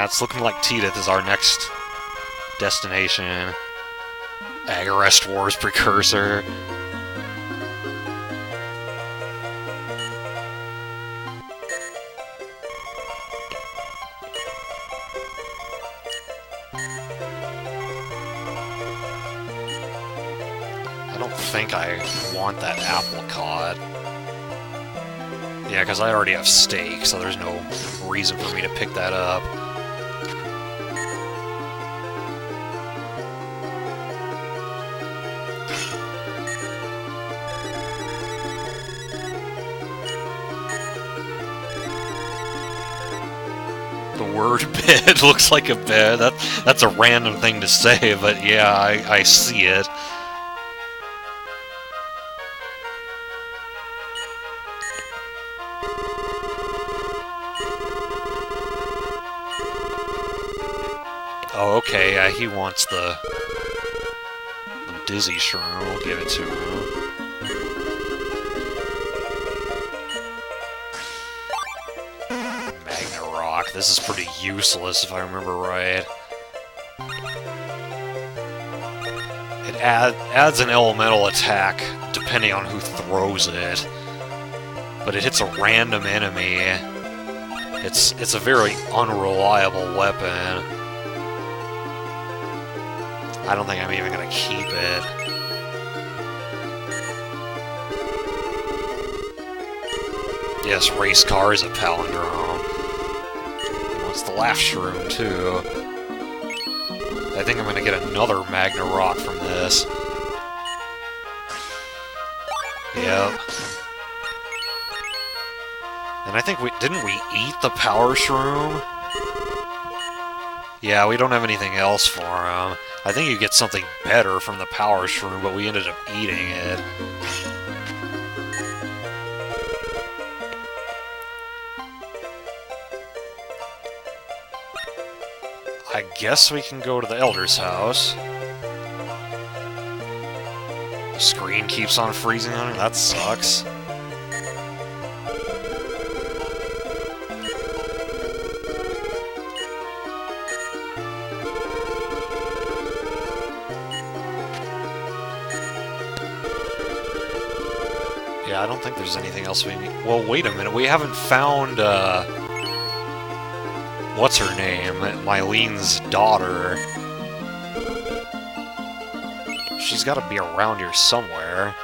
Yeah, it's looking like Tedith is our next destination. Agarest Wars precursor. I don't think I want that apple cod. Yeah, because I already have steak, so there's no reason for me to pick that up. Word <laughs> bed looks like a bed. That that's a random thing to say, but yeah, I, I see it. Oh, okay, he wants the, the dizzy shroom. We'll give it to him. Rock. This is pretty useless if I remember right. It add, adds an elemental attack depending on who throws it. But it hits a random enemy. It's it's a very unreliable weapon. I don't think I'm even gonna keep it. Yes, race car is a palindrome. It's the laugh shroom, too. I think I'm gonna get another Magna Rock from this. Yep. And I think we... Didn't we eat the Power Shroom? Yeah, we don't have anything else for him. I think you get something better from the Power Shroom, but we ended up eating it. Guess we can go to the Elder's house. The screen keeps on freezing on it. That sucks. Yeah, I don't think there's anything else we need. Well, wait a minute. We haven't found, uh... Name? Mylene's daughter. She's got to be around here somewhere.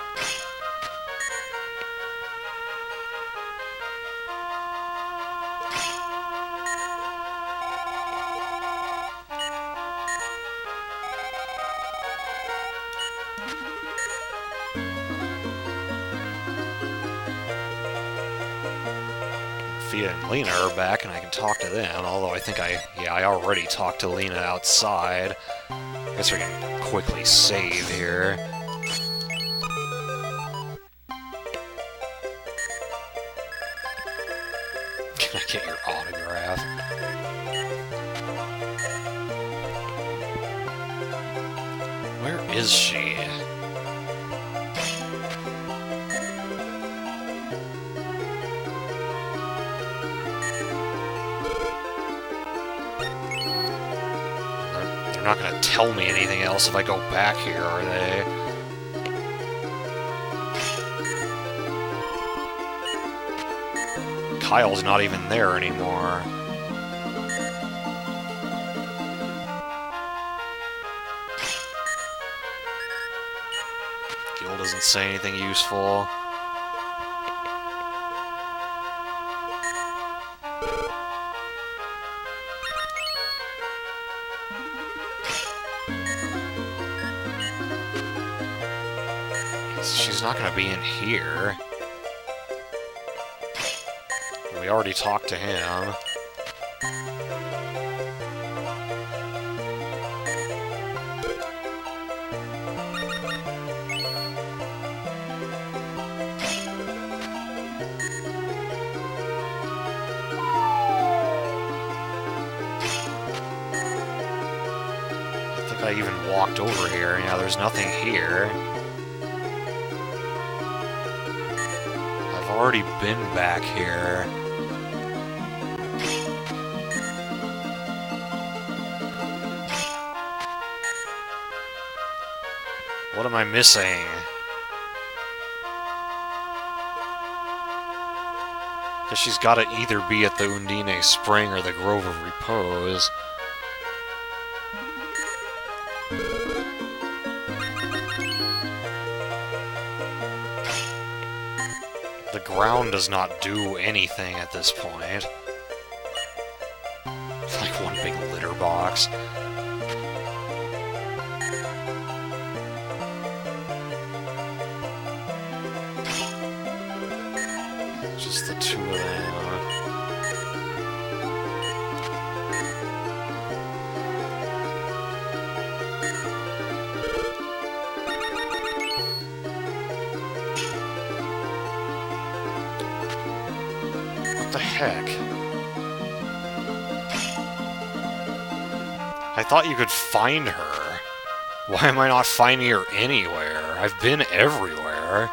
Are back, and I can talk to them. Although I think I, yeah, I already talked to Lina outside. I Guess we can quickly save here. <laughs> Can I get your autograph? Where is she? They're not going to tell me anything else if I go back here, are they? Kyle's not even there anymore. Gil doesn't say anything useful. Not gonna be in here. We already talked to him. I think I even walked over here. Yeah, there's nothing here. Already been back here. What am I missing? Because she's got to either be at the Undine Spring or the Grove of Repose. Ground does not do anything at this point. It's <laughs> like one big litter box. Just the two of them. Heck? I thought you could find her. Why am I not finding her anywhere? I've been everywhere.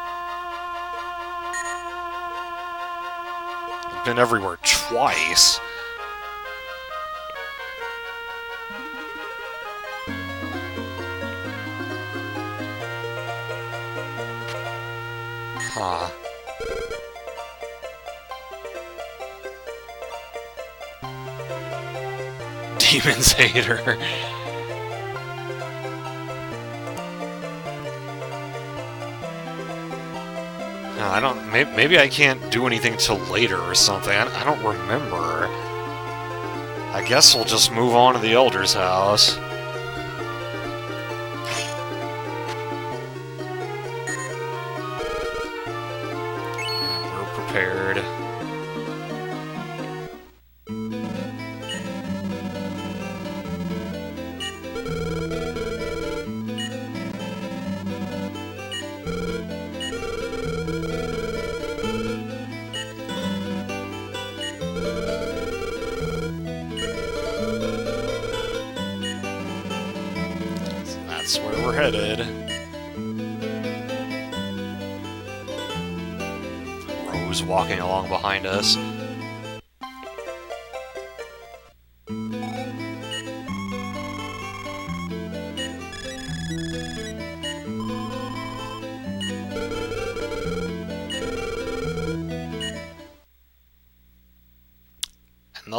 I've been everywhere twice. Demons <laughs> I don't. Maybe, I can't do anything till later or something. I don't remember. I guess we'll just move on to the Elder's house.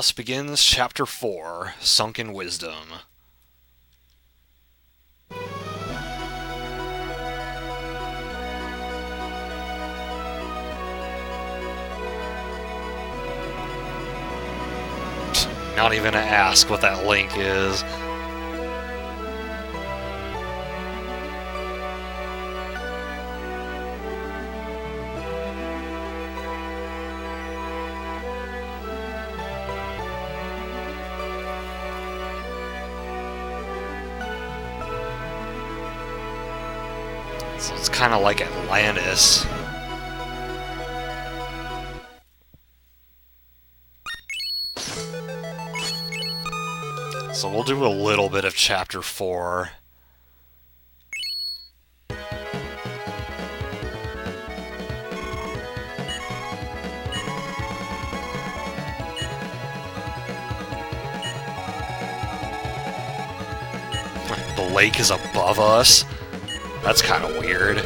Thus begins Chapter 4 Sunken Wisdom. Not even to ask what that link is. Kind of like Atlantis. So we'll do a little bit of chapter 4. The lake is above us. That's kind of weird.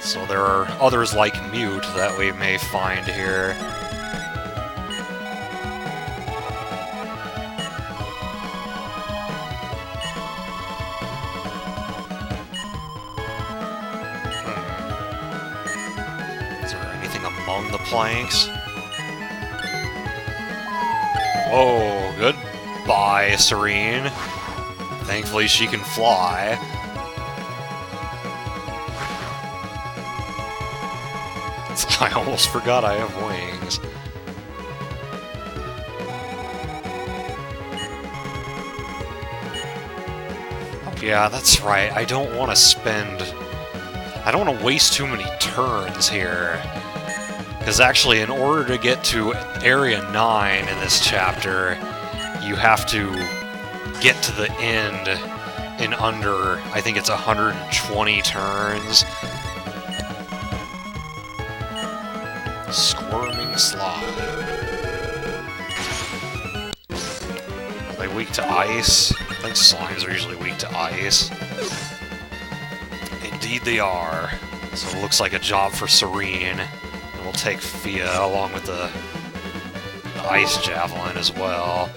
So there are others like Mute that we may find here. Planks? Oh, goodbye, Serene. Thankfully she can fly. <laughs> I almost forgot I have wings. Yeah, that's right. I don't want to spend... I don't want to waste too many turns here. Because actually, in order to get to Area 9 in this chapter, you have to get to the end in under, I think it's 120 turns. Squirming. Are they weak to ice? I think slimes are usually weak to ice. Indeed they are. So it looks like a job for Serene. We'll take Fia along with the, the ice javelin as well.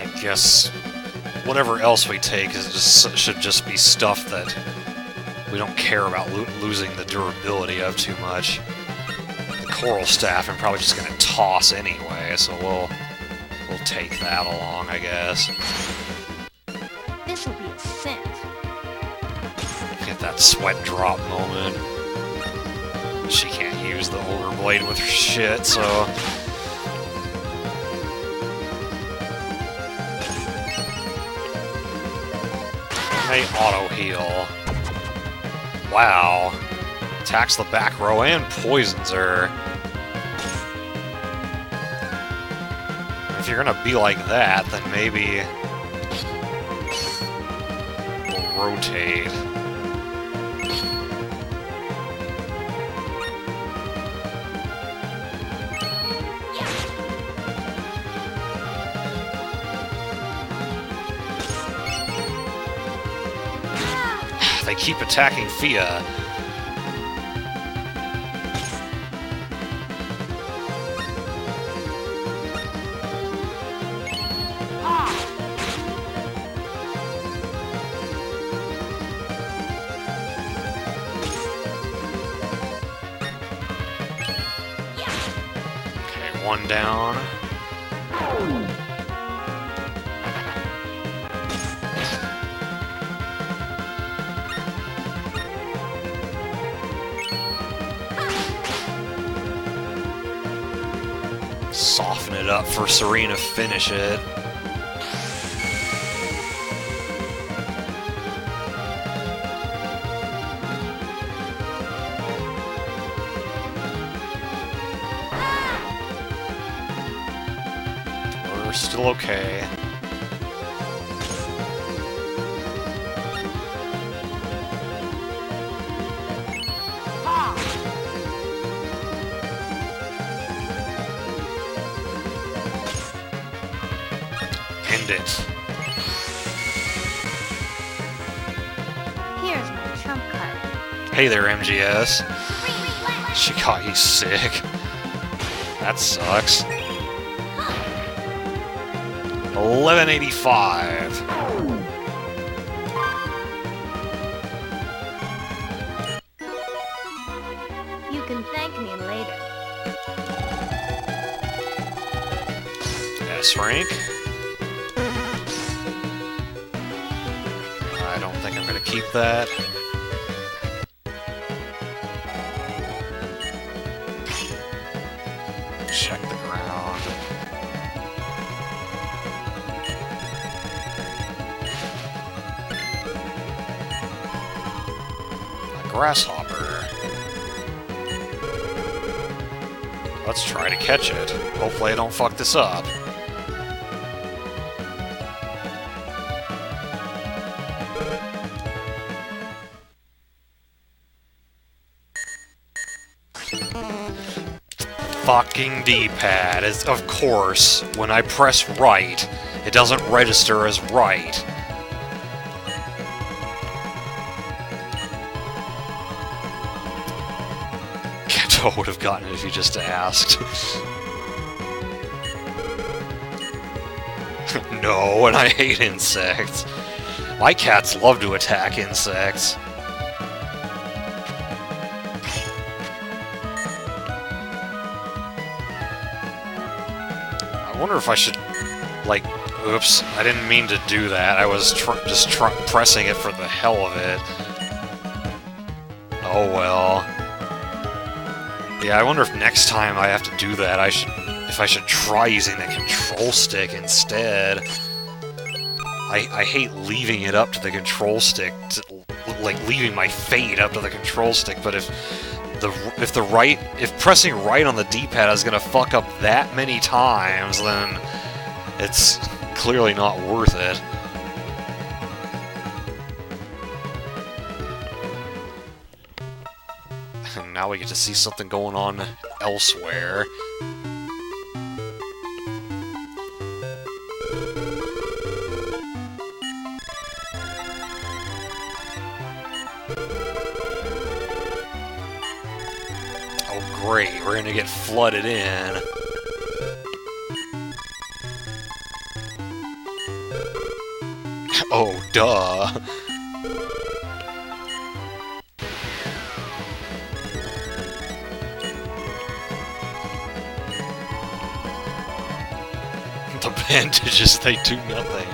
I guess whatever else we take is just, should just be stuff that we don't care about lo losing the durability of too much. The coral staff I'm probably just gonna toss anyway, so we'll we'll take that along, I guess. This'll be a scent. Get that sweat drop moment. She can't use the ogre blade with her shit, so May auto heal. Wow. Attacks the back row and poisons her. If you're gonna be like that, then maybe we'll rotate. Keep attacking Fia. Serena finish it. We're still okay. Hey there, MGS. She got you sick. That sucks. 1185. You can thank me later. S rank. I don't think I'm gonna keep that. Catch it. Hopefully I don't fuck this up. Fucking D-pad is, of course, when I press right, it doesn't register as right. Gotten it if you just asked. <laughs> no, and I hate insects. My cats love to attack insects. I wonder if I should, like, oops, I didn't mean to do that. I was tr just tr pressing it for the hell of it. Yeah, I wonder if next time I have to do that, I should, if I should try using the control stick instead. I, I hate leaving it up to the control stick, to, like leaving my fate up to the control stick, but if the if the right if pressing right on the D-pad is gonna fuck up that many times, then it's clearly not worth it. We get to see something going on elsewhere. Oh great, we're gonna get flooded in. Oh, duh. <laughs> bandages, they do nothing.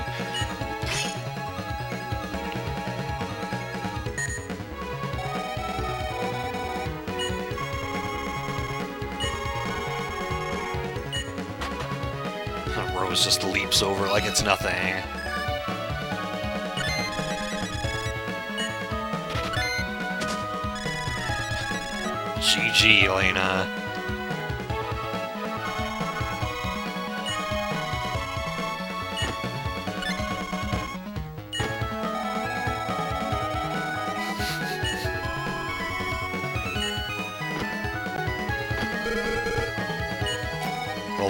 Rose just leaps over like it's nothing. GG, Elena.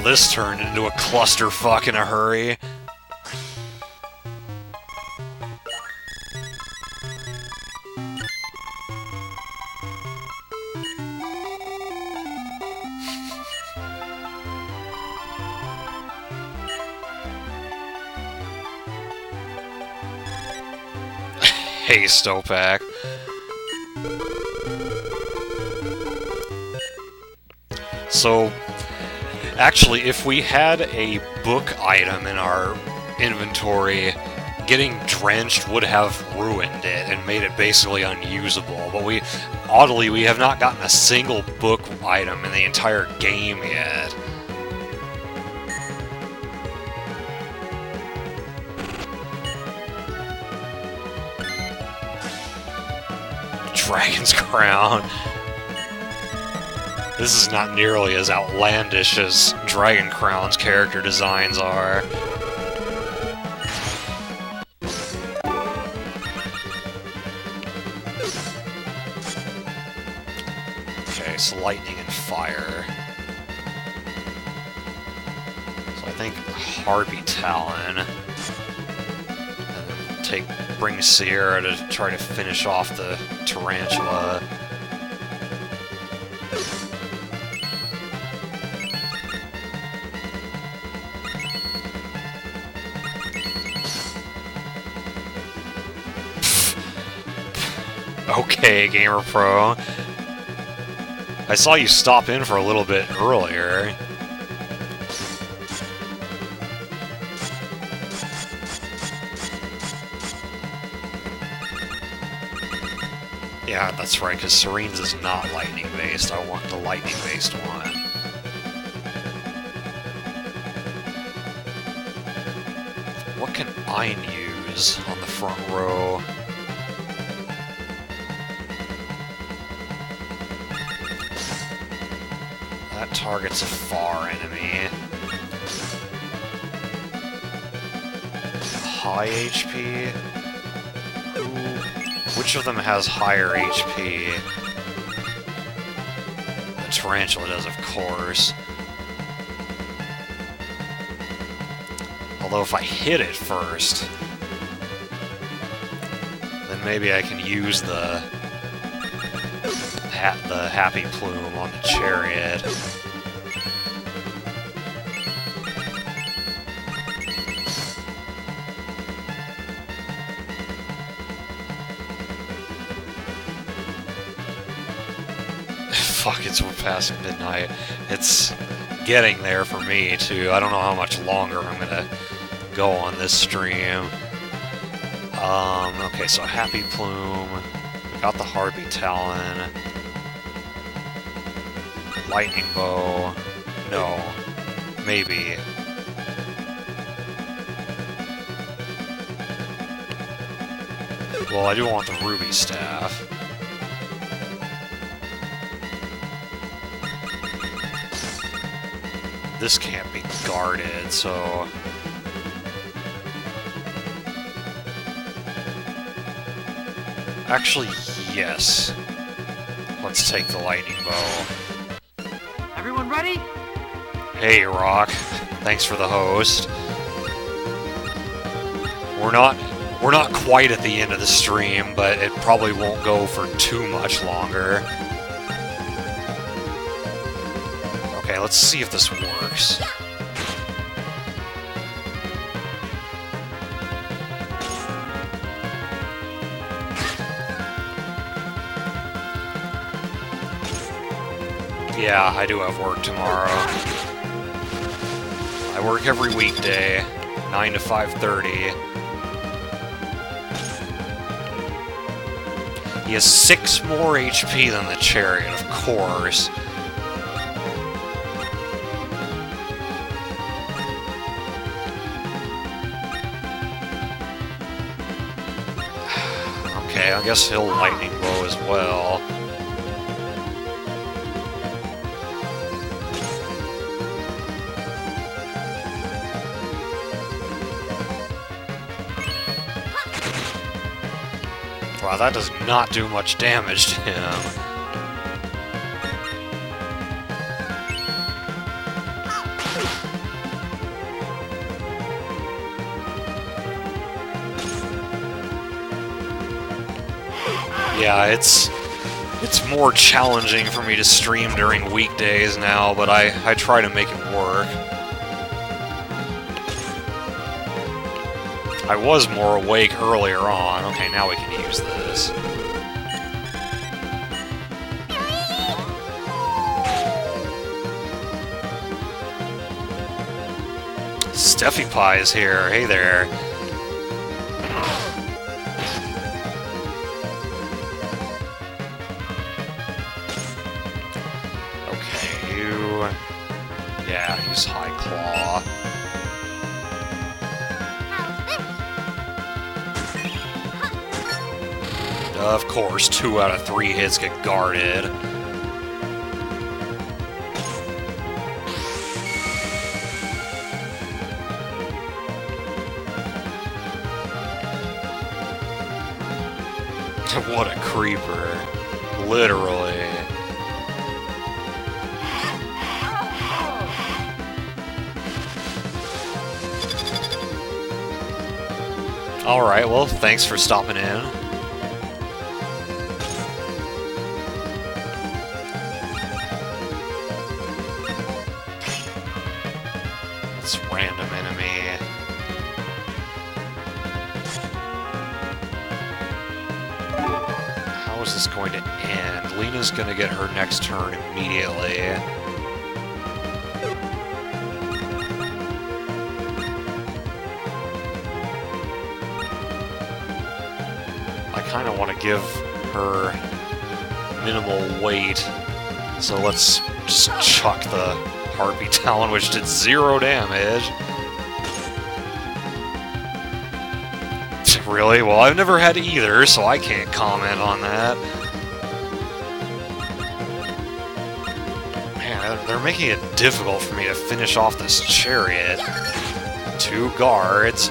this turned into a clusterfuck in a hurry. <laughs> hey, Stopak. So, actually, if we had a book item in our inventory, getting drenched would have ruined it and made it basically unusable. But we, oddly, we have not gotten a single book item in the entire game yet. Dragon's <laughs> Crown. This is not nearly as outlandish as Dragon Crown's character designs are. Okay, so lightning and fire. So I think Harpy Talon. And take bring Cierra to try to finish off the tarantula. Okay, Gamer Pro. I saw you stop in for a little bit earlier. Yeah, that's right, because Serene's is not lightning-based. I want the lightning-based one. What can I use on the front row? Targets a far enemy. High HP? Which of them has higher HP? The Tarantula does, of course. Although if I hit it first, then maybe I can use the ha the harpy plume on the chariot. Past midnight. It's getting there for me, too. I don't know how much longer I'm gonna go on this stream. Um, okay, so Harpy Plume. We got the Harpy Talon. Lightning Bow. No. Maybe. Well, I do want the Ruby Staff. This can't be guarded, so... Actually, yes. Let's take the Lightning Bow. Everyone ready? Hey, Rock. Thanks for the host. We're not we're not quite at the end of the stream, but it probably won't go for too much longer. Let's see if this works. Yeah, I do have work tomorrow. I work every weekday, 9 to 5.30. He has 6 more HP than the Chariot, of course. Guess he'll Lightning Bow as well. Wow, that does not do much damage to him. Yeah, it's it's more challenging for me to stream during weekdays now, but I, I try to make it work. I was more awake earlier on. Okay, now we can use this. Steffi Pie is here. Hey there. Course, two out of three hits get guarded. <laughs> what a creeper. Literally. Alright, well, thanks for stopping in. Immediately. I kind of want to give her minimal weight, so let's just chuck the Harpy <laughs> Talon, which did zero damage. Really? Well, I've never had either, so I can't comment on that. They're making it difficult for me to finish off this chariot. Two guards.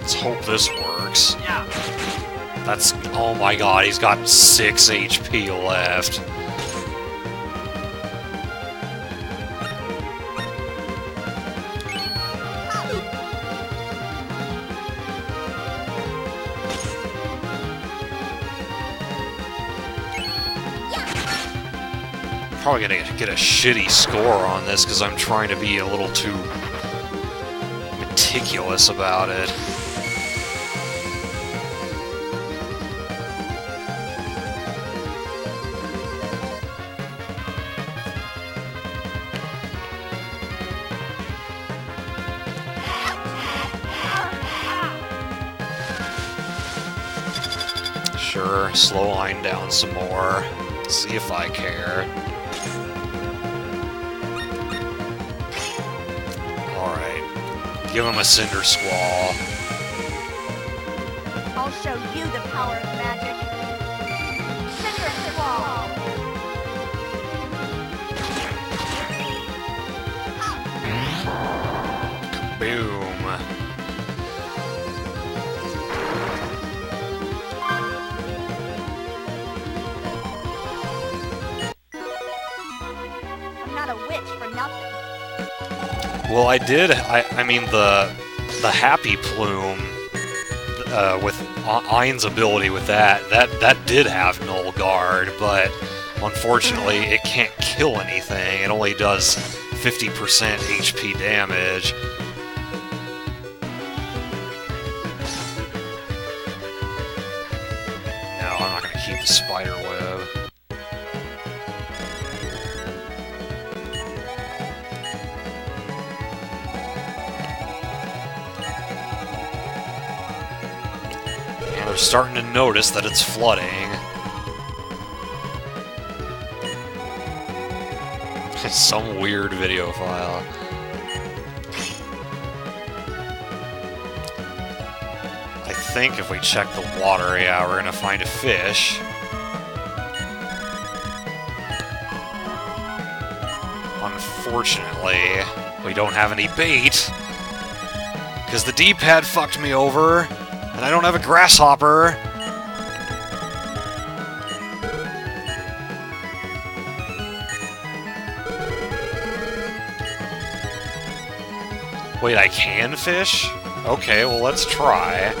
Let's hope this works. Yeah. That's... Oh my god, he's got 6 HP left. Probably gonna get a shitty score on this because I'm trying to be a little too meticulous about it. Sure, slow line down some more. See if I care. Give him a Cinder Squall. I'll show you the power Well, I did. I, I mean, the the Harpy Plume uh, with Ein's ability with that, that that did have Null Guard, but unfortunately, it can't kill anything. It only does 50% HP damage. Starting to notice that it's flooding. <laughs> It's some weird video file. I think if we check the water, yeah, we're gonna find a fish. Unfortunately, we don't have any bait. Because the D-pad fucked me over, and I don't have a grasshopper. Wait, I can fish? Okay, well, let's try.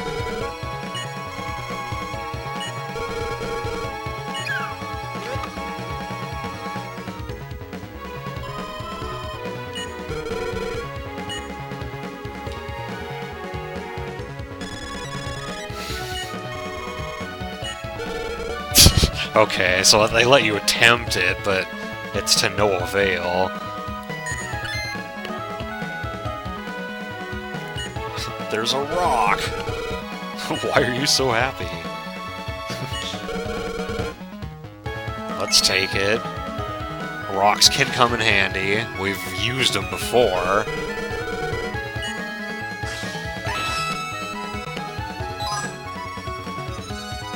Okay, so they let you attempt it, but it's to no avail. <laughs> There's a rock! <laughs> Why are you so happy? <laughs> Let's take it. Rocks can come in handy. We've used them before.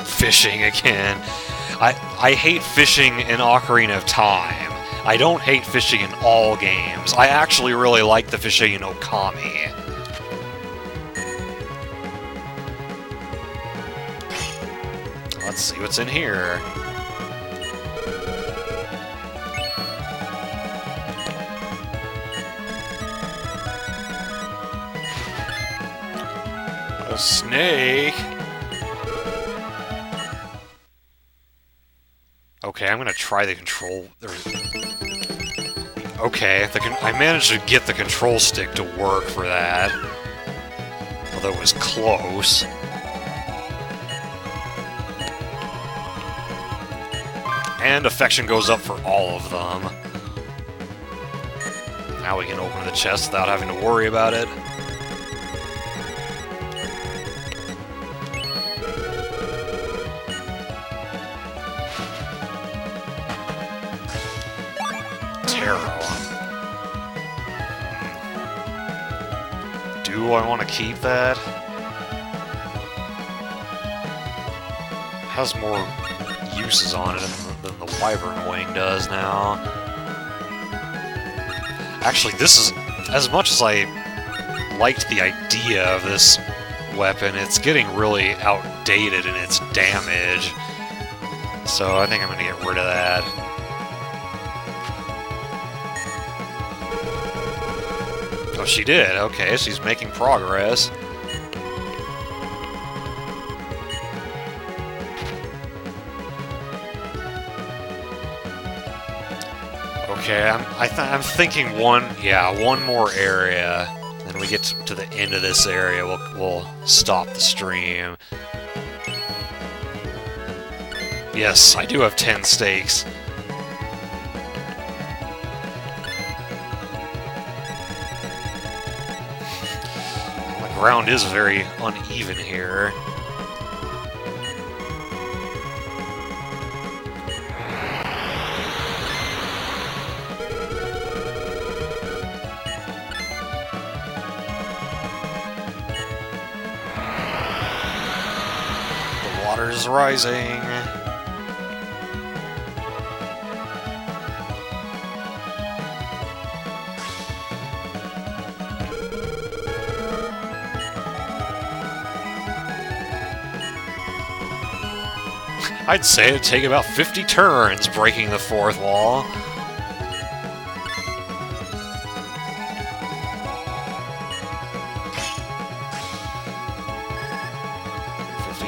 Fishing again. I, I hate fishing in Ocarina of Time. I don't hate fishing in all games. I actually really like the fishing in Okami. Let's see what's in here. A snake. Okay, I'm gonna try the control. Okay, I managed to get the control stick to work for that. Although it was close. And affection goes up for all of them. Now we can open the chest without having to worry about it. Keep that? Has more uses on it than the Wyvern Wing does now. Actually, this is... As much as I liked the idea of this weapon, it's getting really outdated in its damage. So I think I'm going to get rid of that. Oh, she did. Okay, she's making progress. Okay, I'm I I'm thinking one, yeah, one more area. Then we get to, to the end of this area, we'll we'll stop the stream. Yes, I do have 10 stakes. Ground is very uneven here. The water is rising. I'd say it'd take about 50 turns breaking the fourth wall.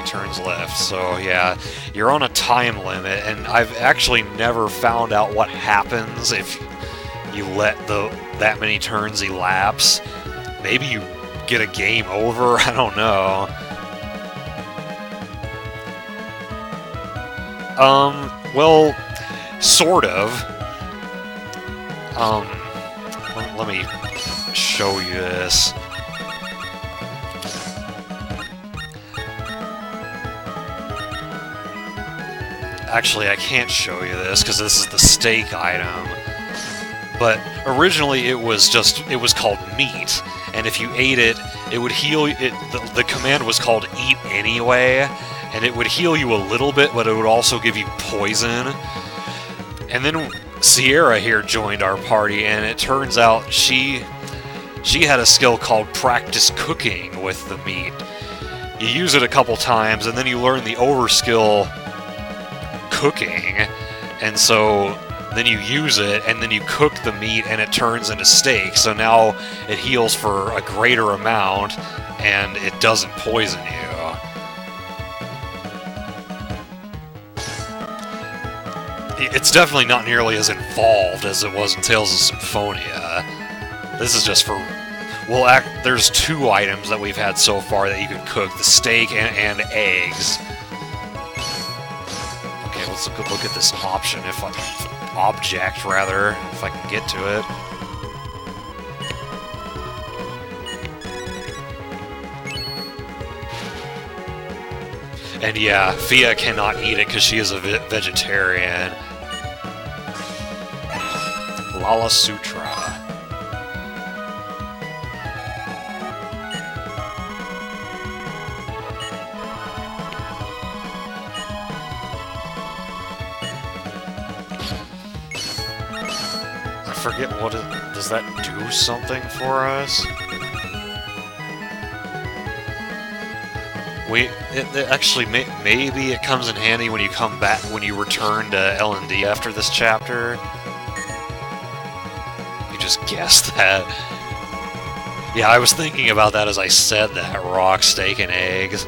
Turns left, so yeah, you're on a time limit, and I've actually never found out what happens if you let the that many turns elapse. Maybe you get a game over. <laughs> I don't know. Um, well, sort of. Um, let, let me show you this. Actually, I can't show you this because this is the steak item. But originally it was just, it was called meat. And if you ate it, it would heal, it, the, the command was called eat anyway and it would heal you a little bit, but it would also give you poison. And then Cierra here joined our party, and it turns out she she had a skill called practice cooking with the meat. You use it a couple times, and then you learn the overskill cooking, and so then you use it, and then you cook the meat, and it turns into steak. So now it heals for a greater amount, and it doesn't poison you. It's definitely not nearly as involved as it was in Tales of Symphonia. This is just for well, act, there's two items that we've had so far that you can cook: the steak and, and eggs. Okay, let's look, look at this option, if I, object rather, if I can get to it. And yeah, Fia cannot eat it because she is a ve vegetarian. Lala Sutra. I forget what it, does that do something for us? We it, it actually may, maybe it comes in handy when you come back when you return to L and D after this chapter. Just guessed that. Yeah, I was thinking about that as I said that. Rock, steak, and eggs.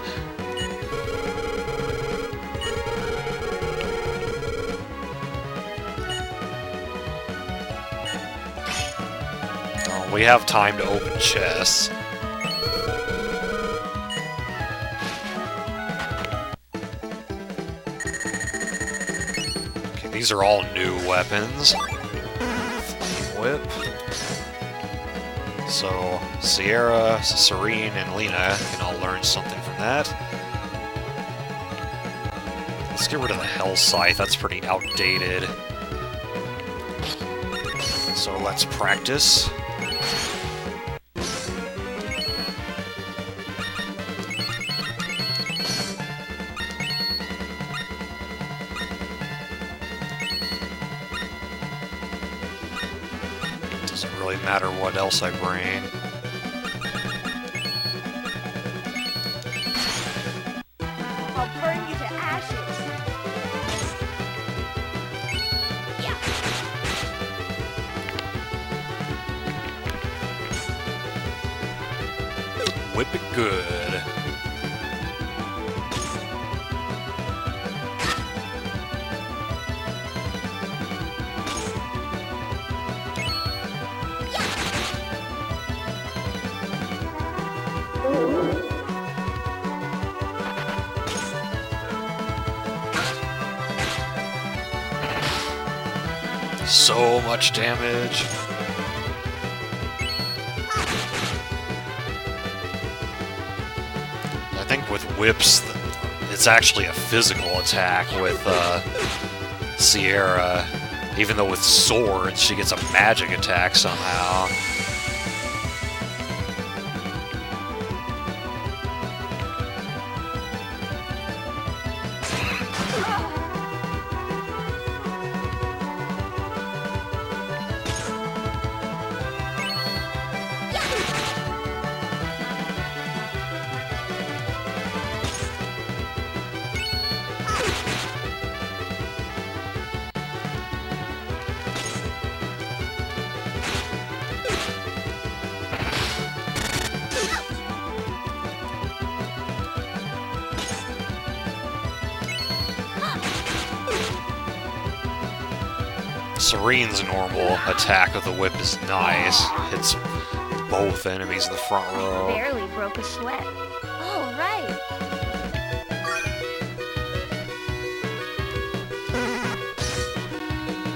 Oh, we have time to open chests. These are all new weapons. So, Cierra, Serene, and Lina can all learn something from that. Let's get rid of the Hell Scythe, that's pretty outdated. So let's practice. Matter what else I bring. So much damage. I think with whips, it's actually a physical attack with uh, Cierra. Even though with swords, she gets a magic attack somehow. Attack of the whip is nice. Hits both enemies in the front row. Barely broke a sweat. Oh, right.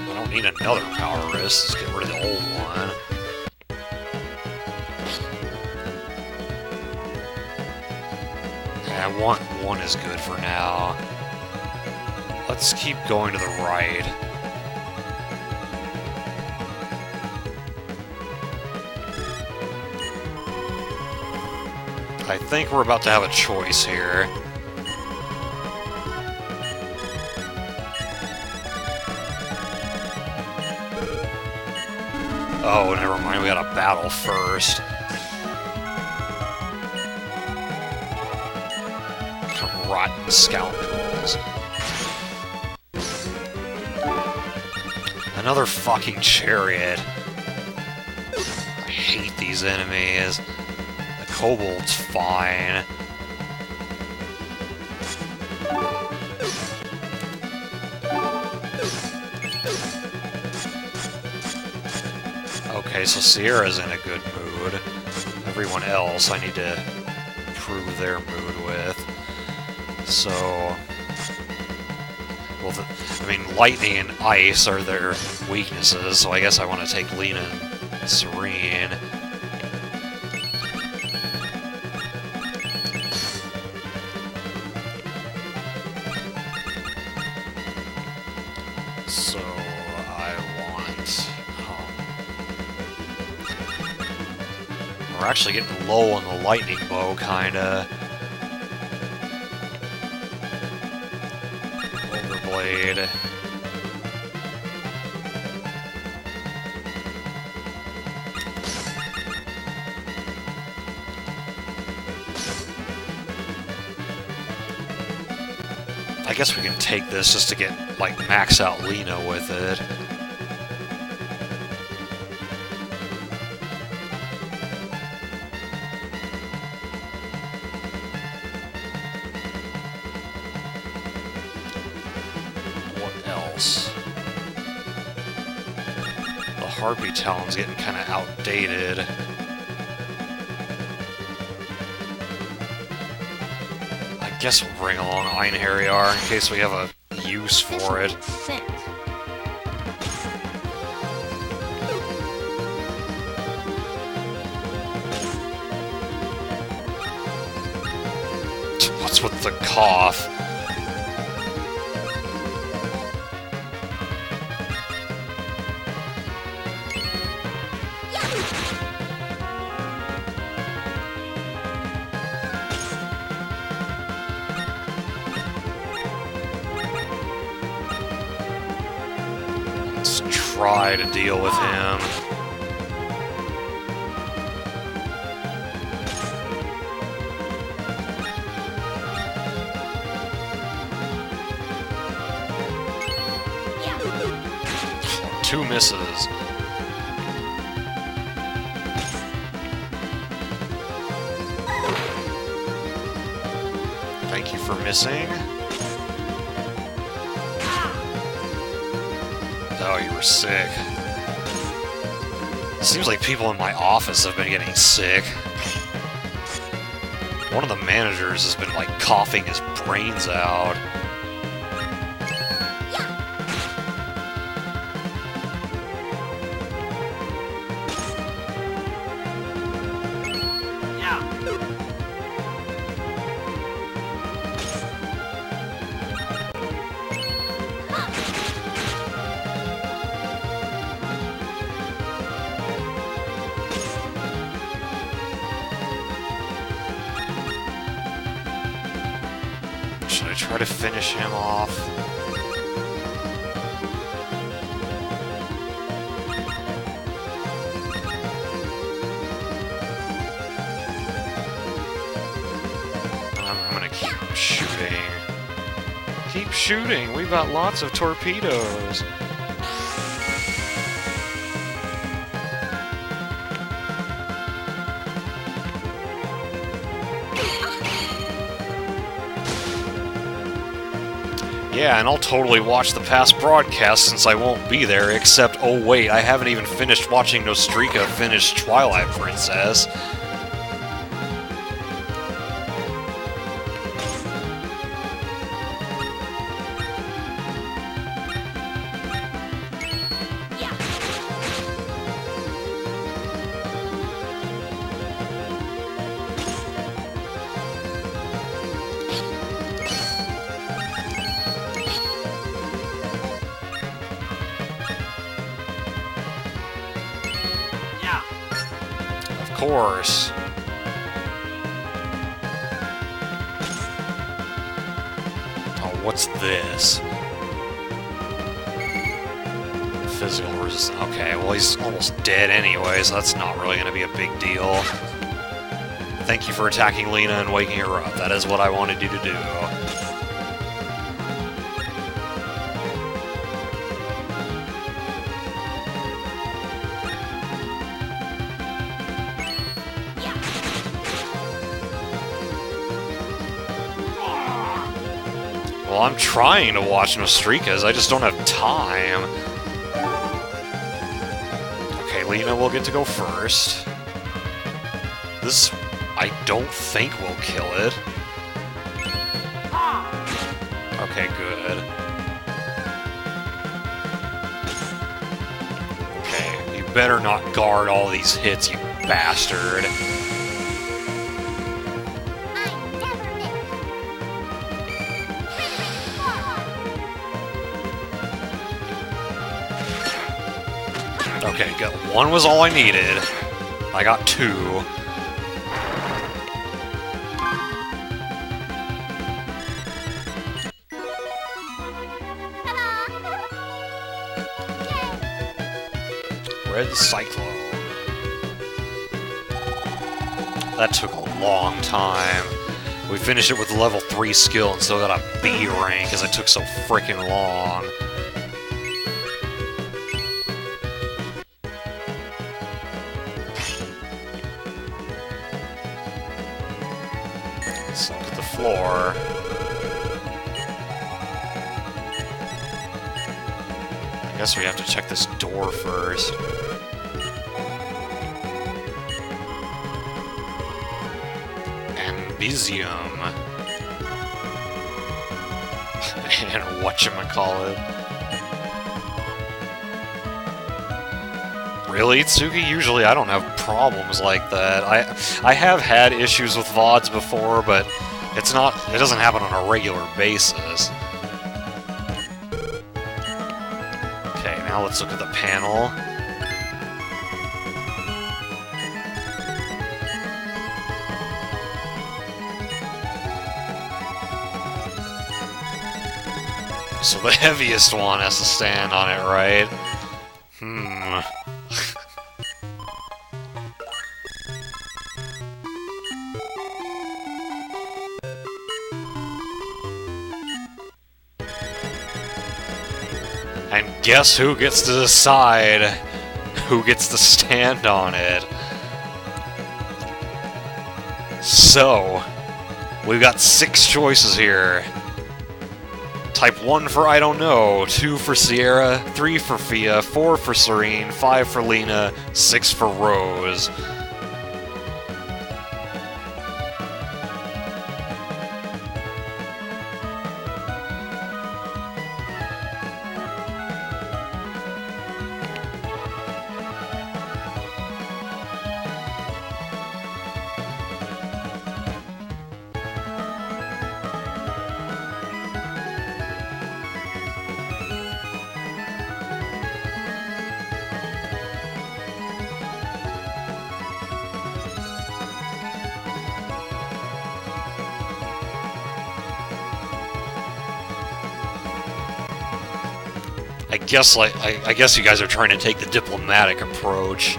I don't need another power wrist. Let's get rid of the old one. Yeah, one one is good for now. Let's keep going to the right. I think we're about to have a choice here. Oh, never mind. We got a battle first. Rotten scoundrels. Another fucking chariot. I hate these enemies. Kobold's fine. Okay, so Cierra's in a good mood. Everyone else I need to improve their mood with. So... Well, the, I mean, lightning and ice are their weaknesses, so I guess I want to take Lina and low on the lightning bow, kinda. Overblade. I guess we can take this just to get, like, max out Lina with it. Harpy Talon's getting kind of outdated. I guess we'll bring along Einherjar in case we have a use for it. What's with the cough? Try to deal with him. Two misses. Thank you for missing. Sick. Seems like people in my office have been getting sick. One of the managers has been like coughing his brains out. Lots of torpedoes! Yeah, and I'll totally watch the past broadcast since I won't be there, except, oh wait, I haven't even finished watching Nostrika finish Twilight Princess. Attacking Lina and waking her up. That is what I wanted you to do. Well, I'm trying to watch Nostrikas, I just don't have time. Okay, Lina will get to go first. This, think will kill it. Okay, good. Okay, you better not guard all these hits, you bastard. Okay, good. One was all I needed. I got two. Red Cyclone. That took a long time. We finished it with level 3 skill and still got a B rank because it took so freaking long. To the floor. I guess we have to check this door first. Ambisium. <laughs> and whatchamacallit. Really, Tsuki? Usually I don't have problems like that. I I have had issues with VODs before, but it's not it doesn't happen on a regular basis. Okay, now let's look at the panel. So the <laughs> heaviest one has to stand on it, right? Hmm. And guess who gets to decide who gets to stand on it? So, we've got six choices here. Type 1 for I don't know, 2 for Cierra, 3 for Fia, 4 for Serene, 5 for Lina, 6 for Rose. Guess like I, I guess you guys are trying to take the diplomatic approach.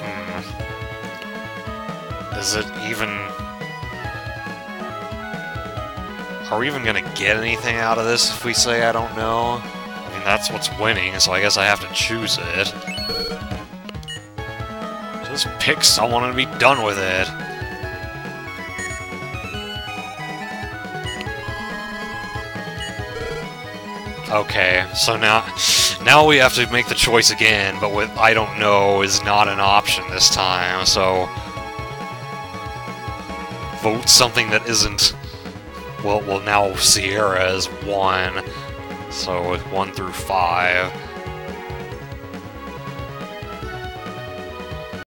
Hmm. Is it even Are we even gonna get anything out of this if we say I don't know? I mean that's what's winning, so I guess I have to choose it. Just pick someone and be done with it. Okay, so now now we have to make the choice again, but with I don't know is not an option this time, so vote something that isn't well well now Cierra is one. So one through five.